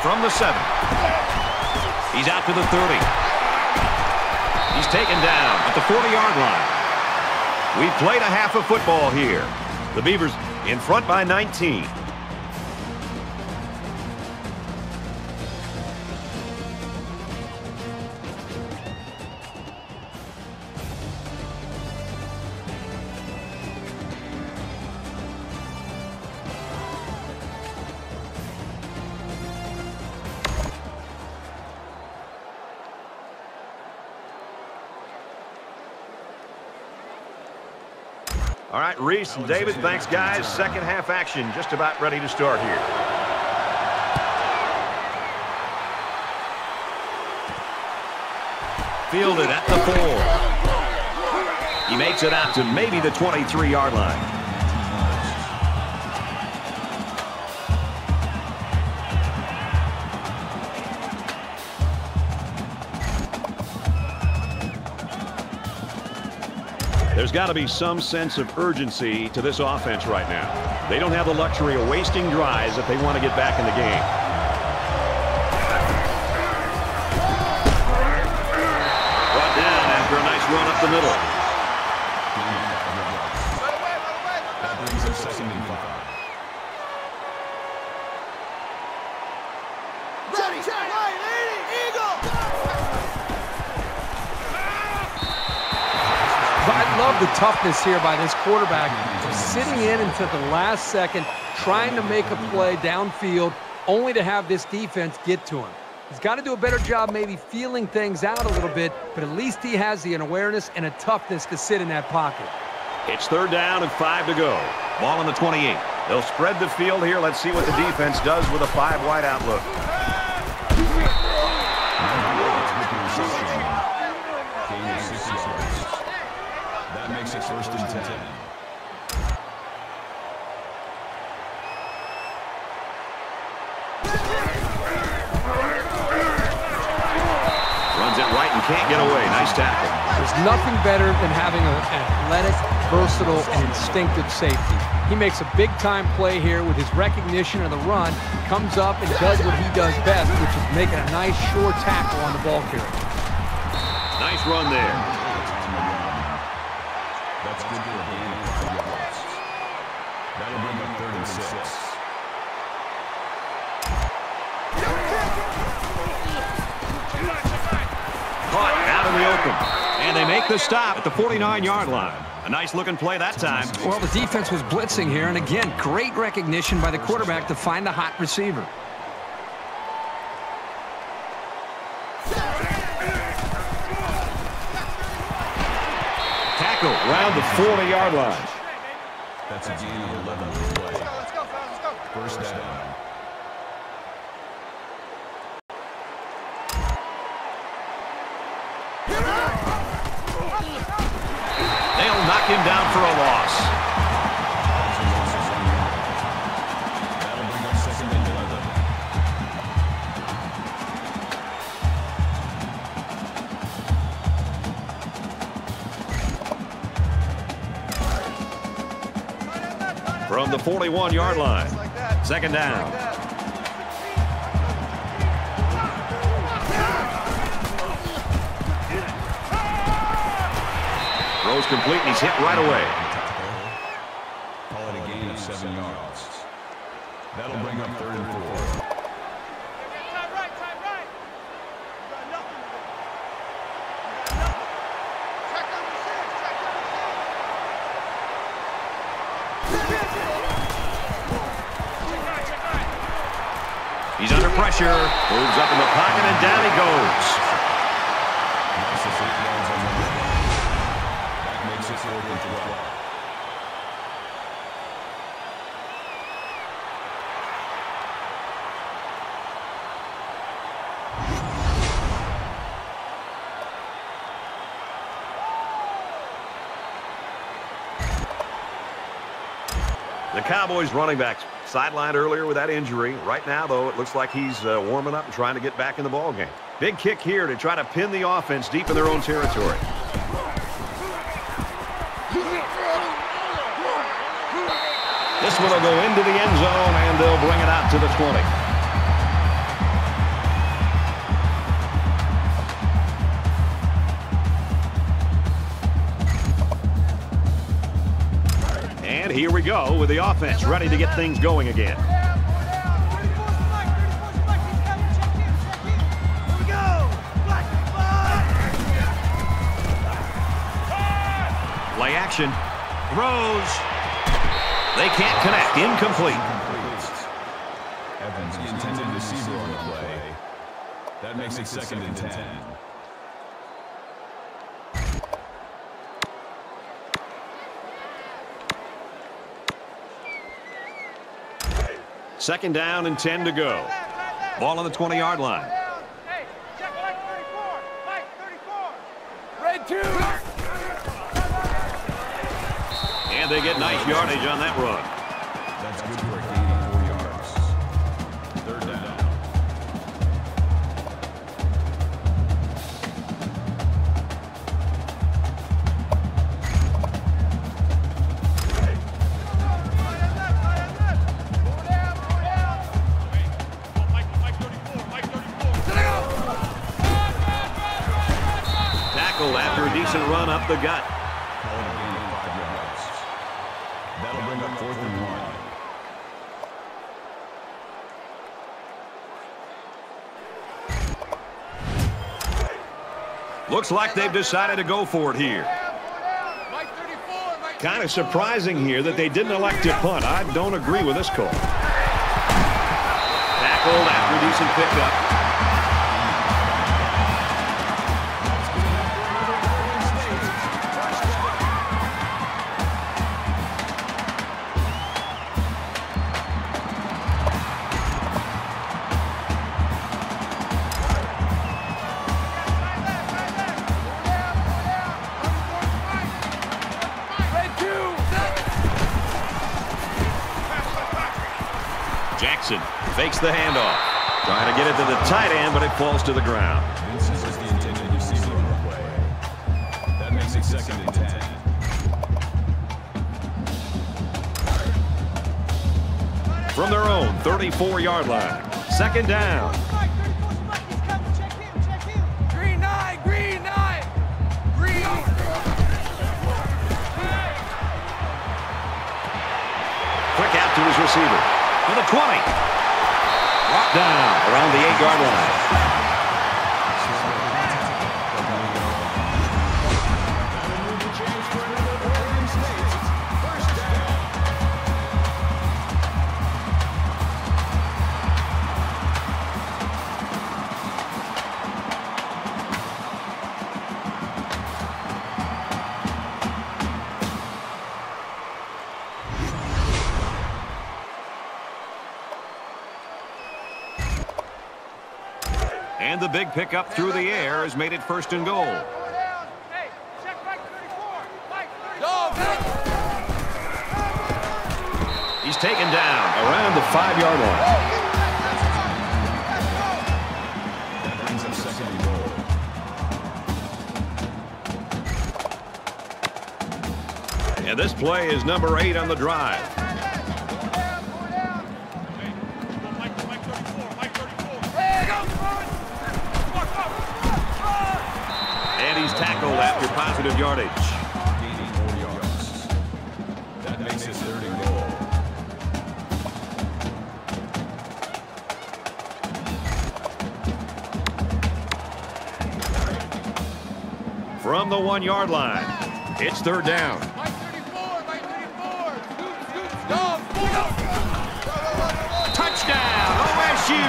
From the seven. He's out to the 30. He's taken down at the 40-yard line. We've played a half of football here. The Beavers in front by 19. Rece and David, thanks, guys. Second half action just about ready to start here. Fielded at the four. He makes it out to maybe the 23-yard line. There's got to be some sense of urgency to this offense right now. They don't have the luxury of wasting drives if they want to get back in the game. Toughness here by this quarterback. Sitting in until the last second, trying to make a play downfield, only to have this defense get to him. He's got to do a better job maybe feeling things out a little bit, but at least he has the awareness and a toughness to sit in that pocket. It's third down and five to go. Ball on the 28. They'll spread the field here. Let's see what the defense does with a five-wide outlook. First and ten. Runs it right and can't get away. Nice tackle. There's nothing better than having an athletic, versatile, and instinctive safety. He makes a big-time play here with his recognition of the run, comes up and does what he does best, which is making a nice, sure tackle on the ball carrier. Nice run there. That's good for a gain of five yards. That'll bring up third and six. Caught out in the open. And they make the stop at the 49-yard line. A nice looking play that time. Well, the defense was blitzing here, and again, great recognition by the quarterback to find the hot receiver. Tackle around the 40-yard line. That's a gain of 11 on the play. Let's go, fellas, let's go. First down. They'll knock him down for a loss. The 41-yard line. Second down. Throws complete, and he's hit right away. Call it a gain of seven yards. That'll bring up third and four. Time right, time right. You got nothing to do. You got nothing. Check number six, check number Moves up in the pocket, and down he goes. Cowboys running backs sidelined earlier with that injury. Right now, though, it looks like he's uh, warming up and trying to get back in the ball game. Big kick here to try to pin the offense deep in their own territory. This one will go into the end zone, and they'll bring it out to the 20. Go with the offense ready to get things going again. Play action. Rose. They can't connect. Incomplete. Evans, intended receiver on the play. That makes it second and ten. Second down and 10 to go. Ball on the 20-yard line. Hey, check Mike 34. Mike 34. Red two. And they get nice yardage on that run. Tackled after a decent run up the gut. Call it a gain of five yards. That'll bring up fourth and one. Looks like they've decided to go for it here. Kind of surprising here that they didn't elect to punt. I don't agree with this call. Tackled after a decent pickup. Fakes the handoff. Trying to get it to the tight end, but it falls to the ground. Vincent is the intended receiver play. That makes it second and ten. From their own 34-yard line. Second down. Mike 34 Mike, he's coming. Check him, check him. Green nine. Green nine. Green. Quick out to his receiver. To the 20. Around the 8-yard line. Big pickup through the air has made it first and goal. Four down. Hey, check Mike 34. Mike 34. Dog. He's taken down around the 5-yard line. Up and this play is number 8 on the drive. Positive yardage. Gaining four yards. That makes it third and goal. From the 1-yard line. It's third down. Mike 34. Mike 34. Scoot, scoot, dog. Touchdown, OSU!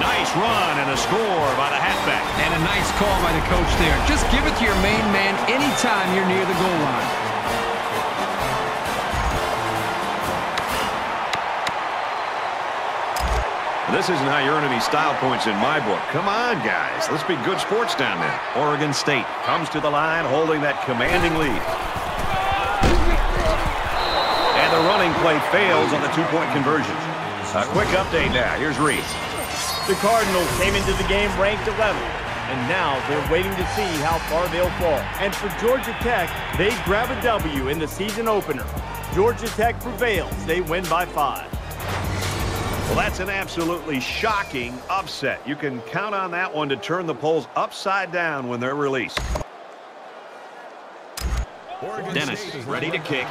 Nice run and a score by the halfback. And a nice call by the coach there. Just give it to your main man anytime you're near the goal line. This isn't how you earn any style points in my book. Come on, guys. Let's be good sports down there. Oregon State comes to the line holding that commanding lead. And the running play fails on the two-point conversion. A quick update now. Here's Rece. The Cardinals came into the game ranked 11th, and now they're waiting to see how far they'll fall. And for Georgia Tech, they grab a W in the season opener. Georgia Tech prevails. They win by five. Well, that's an absolutely shocking upset. You can count on that one to turn the polls upside down when they're released. Dennis ready to kick.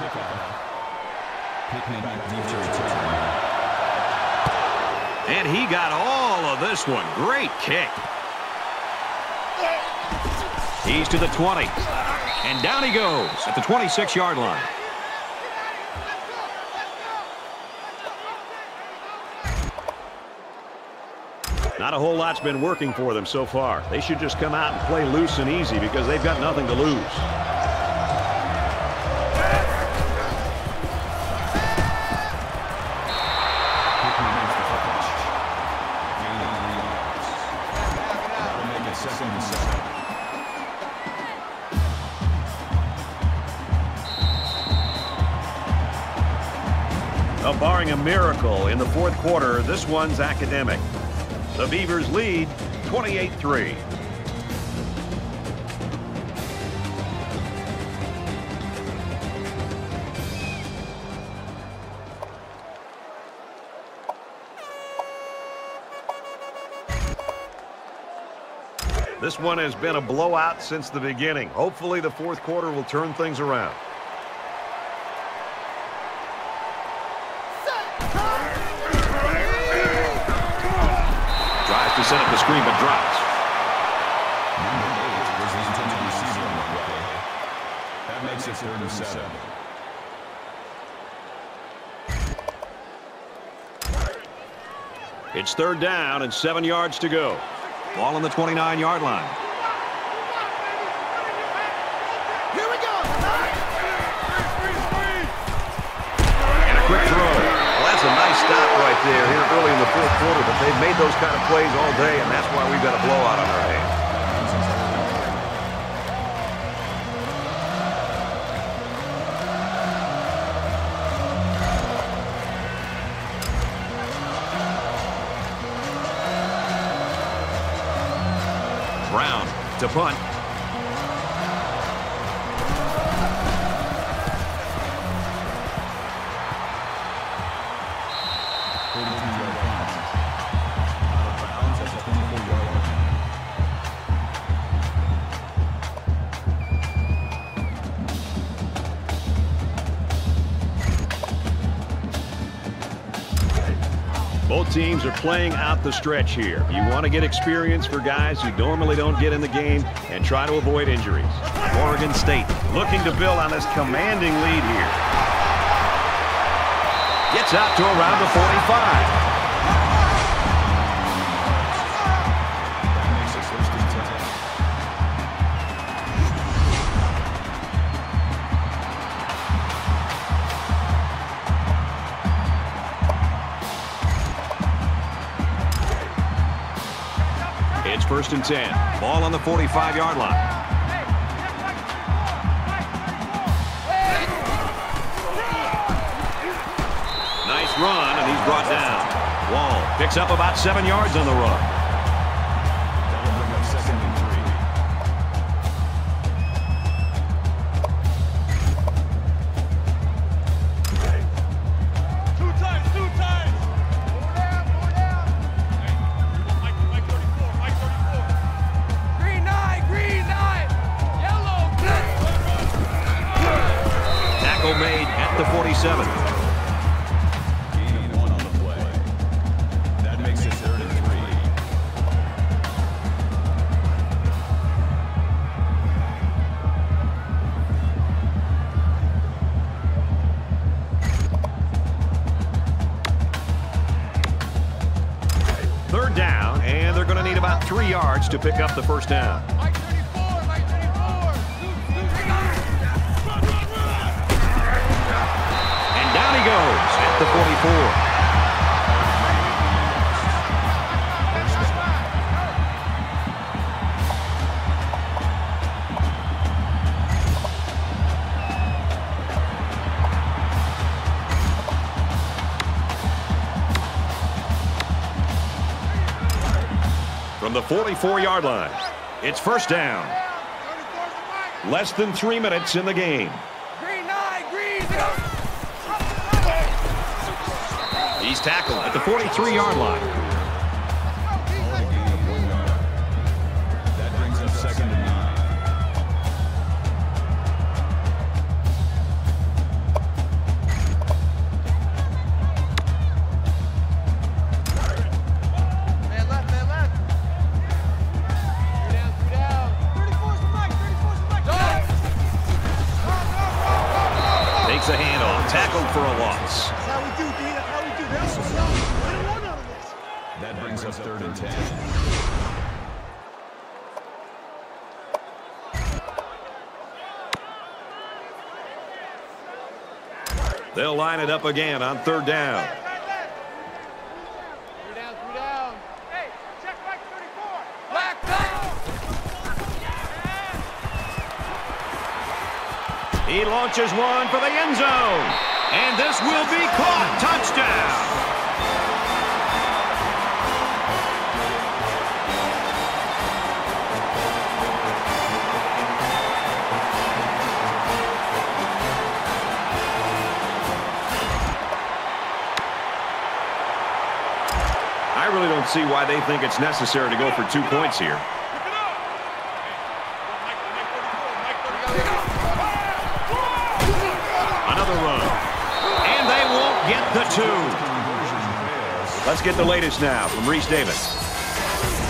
And he got all of this one. Great kick. He's to the 20. And down he goes at the 26-yard line. Not a whole lot's been working for them so far. They should just come out and play loose and easy because they've got nothing to lose. In the fourth quarter, this one's academic. The Beavers lead 28-3. This one has been a blowout since the beginning. Hopefully the fourth quarter will turn things around. 37. It's third down and seven yards to go. Ball on the 29-yard line. Here we go. And a quick throw. Well, that's a nice stop right there here early in the fourth quarter, but they've made those kind of plays all day, and that's why we've got a blowout on our hands. To punt. Teams are playing out the stretch here. You want to get experience for guys who normally don't get in the game and try to avoid injuries. Oregon State looking to build on this commanding lead here. Gets out to around the 45. First and 10. Ball on the 45-yard line. Nice run, and he's brought down. Wall picks up about seven yards on the run. 34-yard line. It's first down. Less than three minutes in the game. He's tackled at the 43-yard line. Line it up again on third down. Three down, three down. Hey, check right 34. Black down. He launches one for the end zone. And this will be caught. Touchdown. Don't see why they think it's necessary to go for two points here. Another run. And they won't get the two. Let's get the latest now from Rece Davis.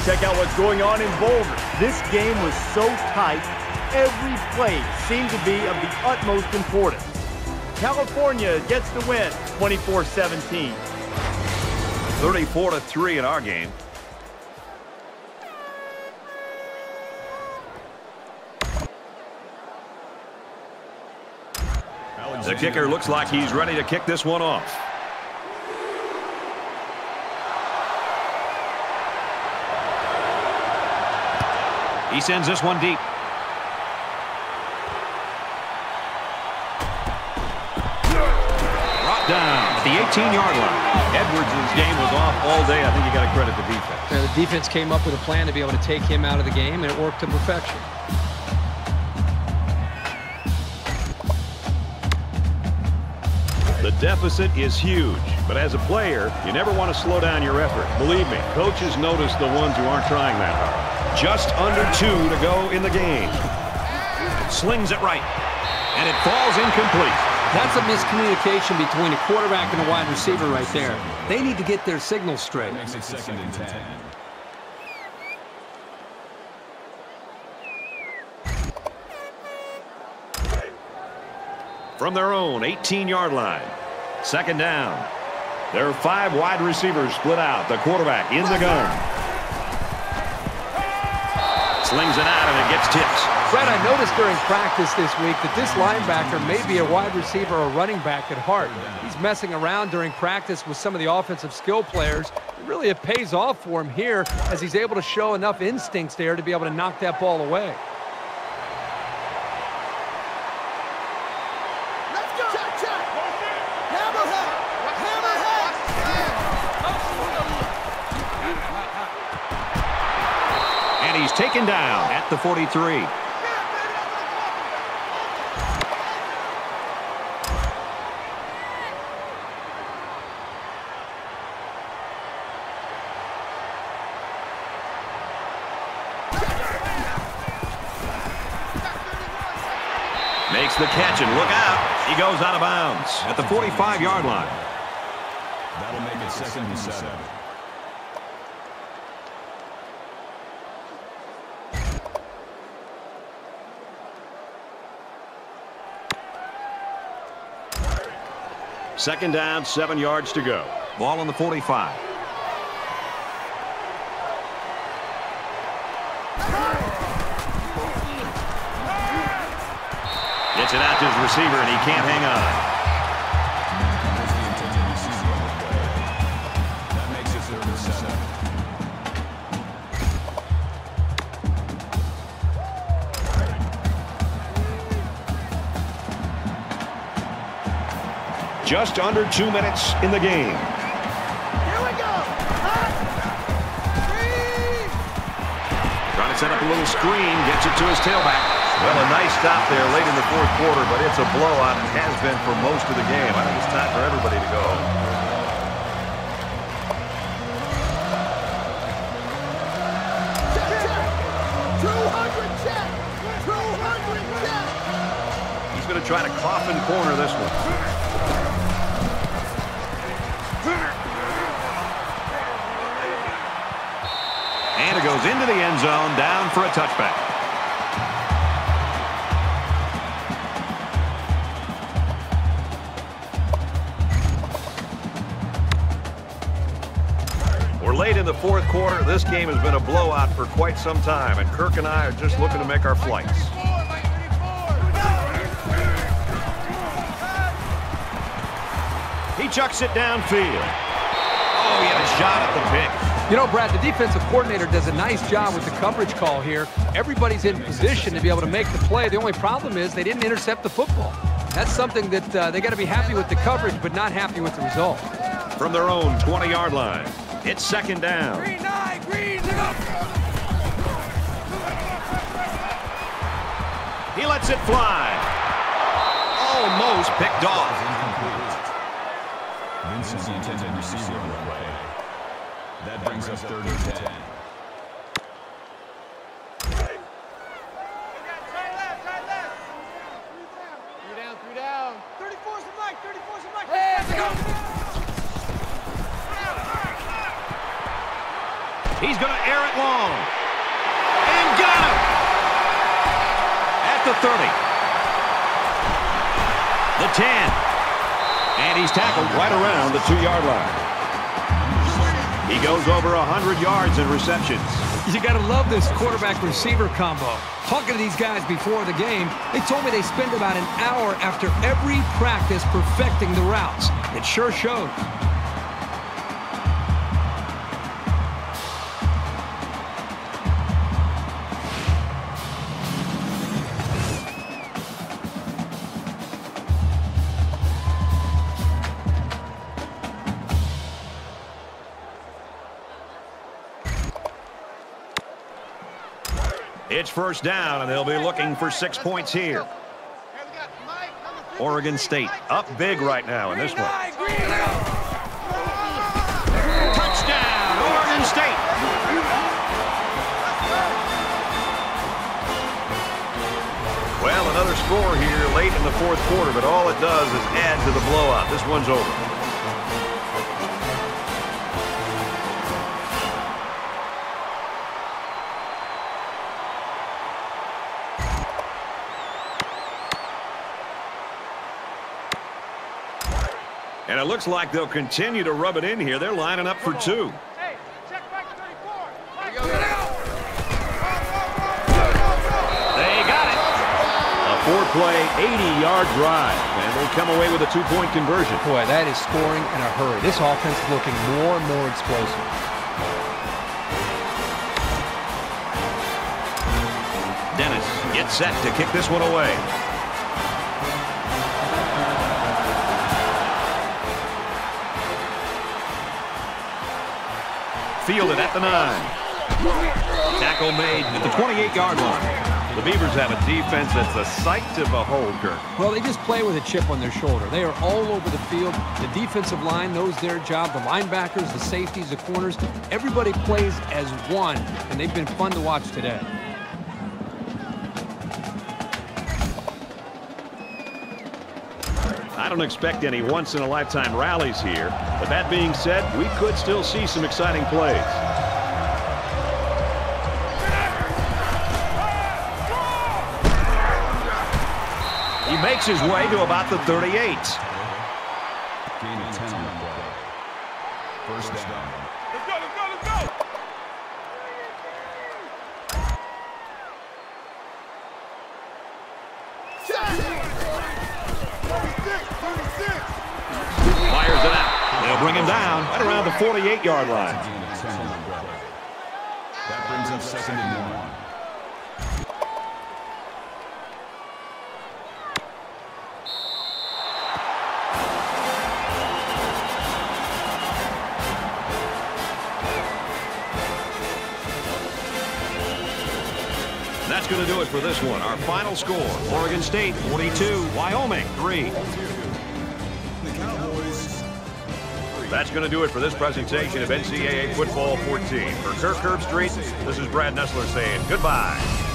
Check out what's going on in Boulder. This game was so tight, every play seemed to be of the utmost importance. California gets the win, 24-17. 34 to 3 in our game. The kicker looks like he's ready to kick this one off. He sends this one deep. 18-yard line. Edwards' game was off all day. I think you got to credit the defense. Yeah, the defense came up with a plan to be able to take him out of the game, and it worked to perfection. The deficit is huge, but as a player, you never want to slow down your effort. Believe me, coaches notice the ones who aren't trying that hard. Just under two to go in the game. Slings it right, and it falls incomplete. That's a miscommunication between a quarterback and a wide receiver right there. They need to get their signals straight. Makes it second and 10. From their own 18-yard line. Second down. There are five wide receivers split out. The quarterback in the gun. Slings it out, and it gets tipped. Fred, I noticed during practice this week that this linebacker may be a wide receiver or running back at heart. He's messing around during practice with some of the offensive skill players. Really, it pays off for him here as he's able to show enough instincts there to be able to knock that ball away. Let's go. Check, check. Hammerhead. Hammerhead. And he's taken down at the 43. Makes the catch, and look out. He goes out of bounds at the 45-yard line. That'll make it second and seven. Second down, seven yards to go. Ball on the 45. Gets it out to his receiver, and he can't hang on. That's the intended receiver on the play. That makes it third and seven. Just under two minutes in the game. Here we go. Hot. Three. Trying to set up a little screen, gets it to his tailback. Well, a nice stop there late in the fourth quarter, but it's a blowout and has been for most of the game. I think it's time for everybody to go. Check, check. 200 check. 200 check. He's going to try to coffin corner this one. And it goes into the end zone, down for a touchback. Fourth quarter. This game has been a blowout for quite some time, and Kirk and I are just looking to make our flights. He chucks it downfield. Oh, he had a shot at the pick. You know, Brad, the defensive coordinator does a nice job with the coverage call here. Everybody's in position to be able to make the play. The only problem is they didn't intercept the football. That's something that uh, they got to be happy with the coverage, but not happy with the result. From their own 20-yard line, it's second down. Green nine, green, look He lets it fly. Almost picked off. Vincent's intended receiver on the play. That brings us third and 10. You got to love this quarterback-receiver combo. Talking to these guys before the game, they told me they spend about an hour after every practice perfecting the routes. It sure shows. First down, and they'll be looking for six points here. Hey, we got Mike number 50. Oregon State up big right now in this one. Touchdown, Oregon State. Well, another score here late in the fourth quarter, but all it does is add to the blowout. This one's over. Looks like they'll continue to rub it in here. They're lining up for two. Hey, check Mike 34. Mike, Go, go, go. They got it. A four-play, 80-yard drive, and they come away with a two-point conversion. Boy, that is scoring in a hurry. This offense is looking more and more explosive. Dennis gets set to kick this one away. Fielded at the nine. Tackle made at the 28-yard line. The Beavers have a defense that's a sight to behold, Kirk. Well, they just play with a chip on their shoulder. They are all over the field. The defensive line knows their job. The linebackers, the safeties, the corners, everybody plays as one, and they've been fun to watch today. I don't expect any once-in-a-lifetime rallies here, but that being said, we could still see some exciting plays. He makes his way to about the 38. 48-yard line. Gain of 10 on the play. That brings up second and one. That's going to do it for this one. Our final score, Oregon State 42, Wyoming 3. That's going to do it for this presentation of NCAA Football 14. For Kirk Herbstreit, this is Brad Nessler saying goodbye.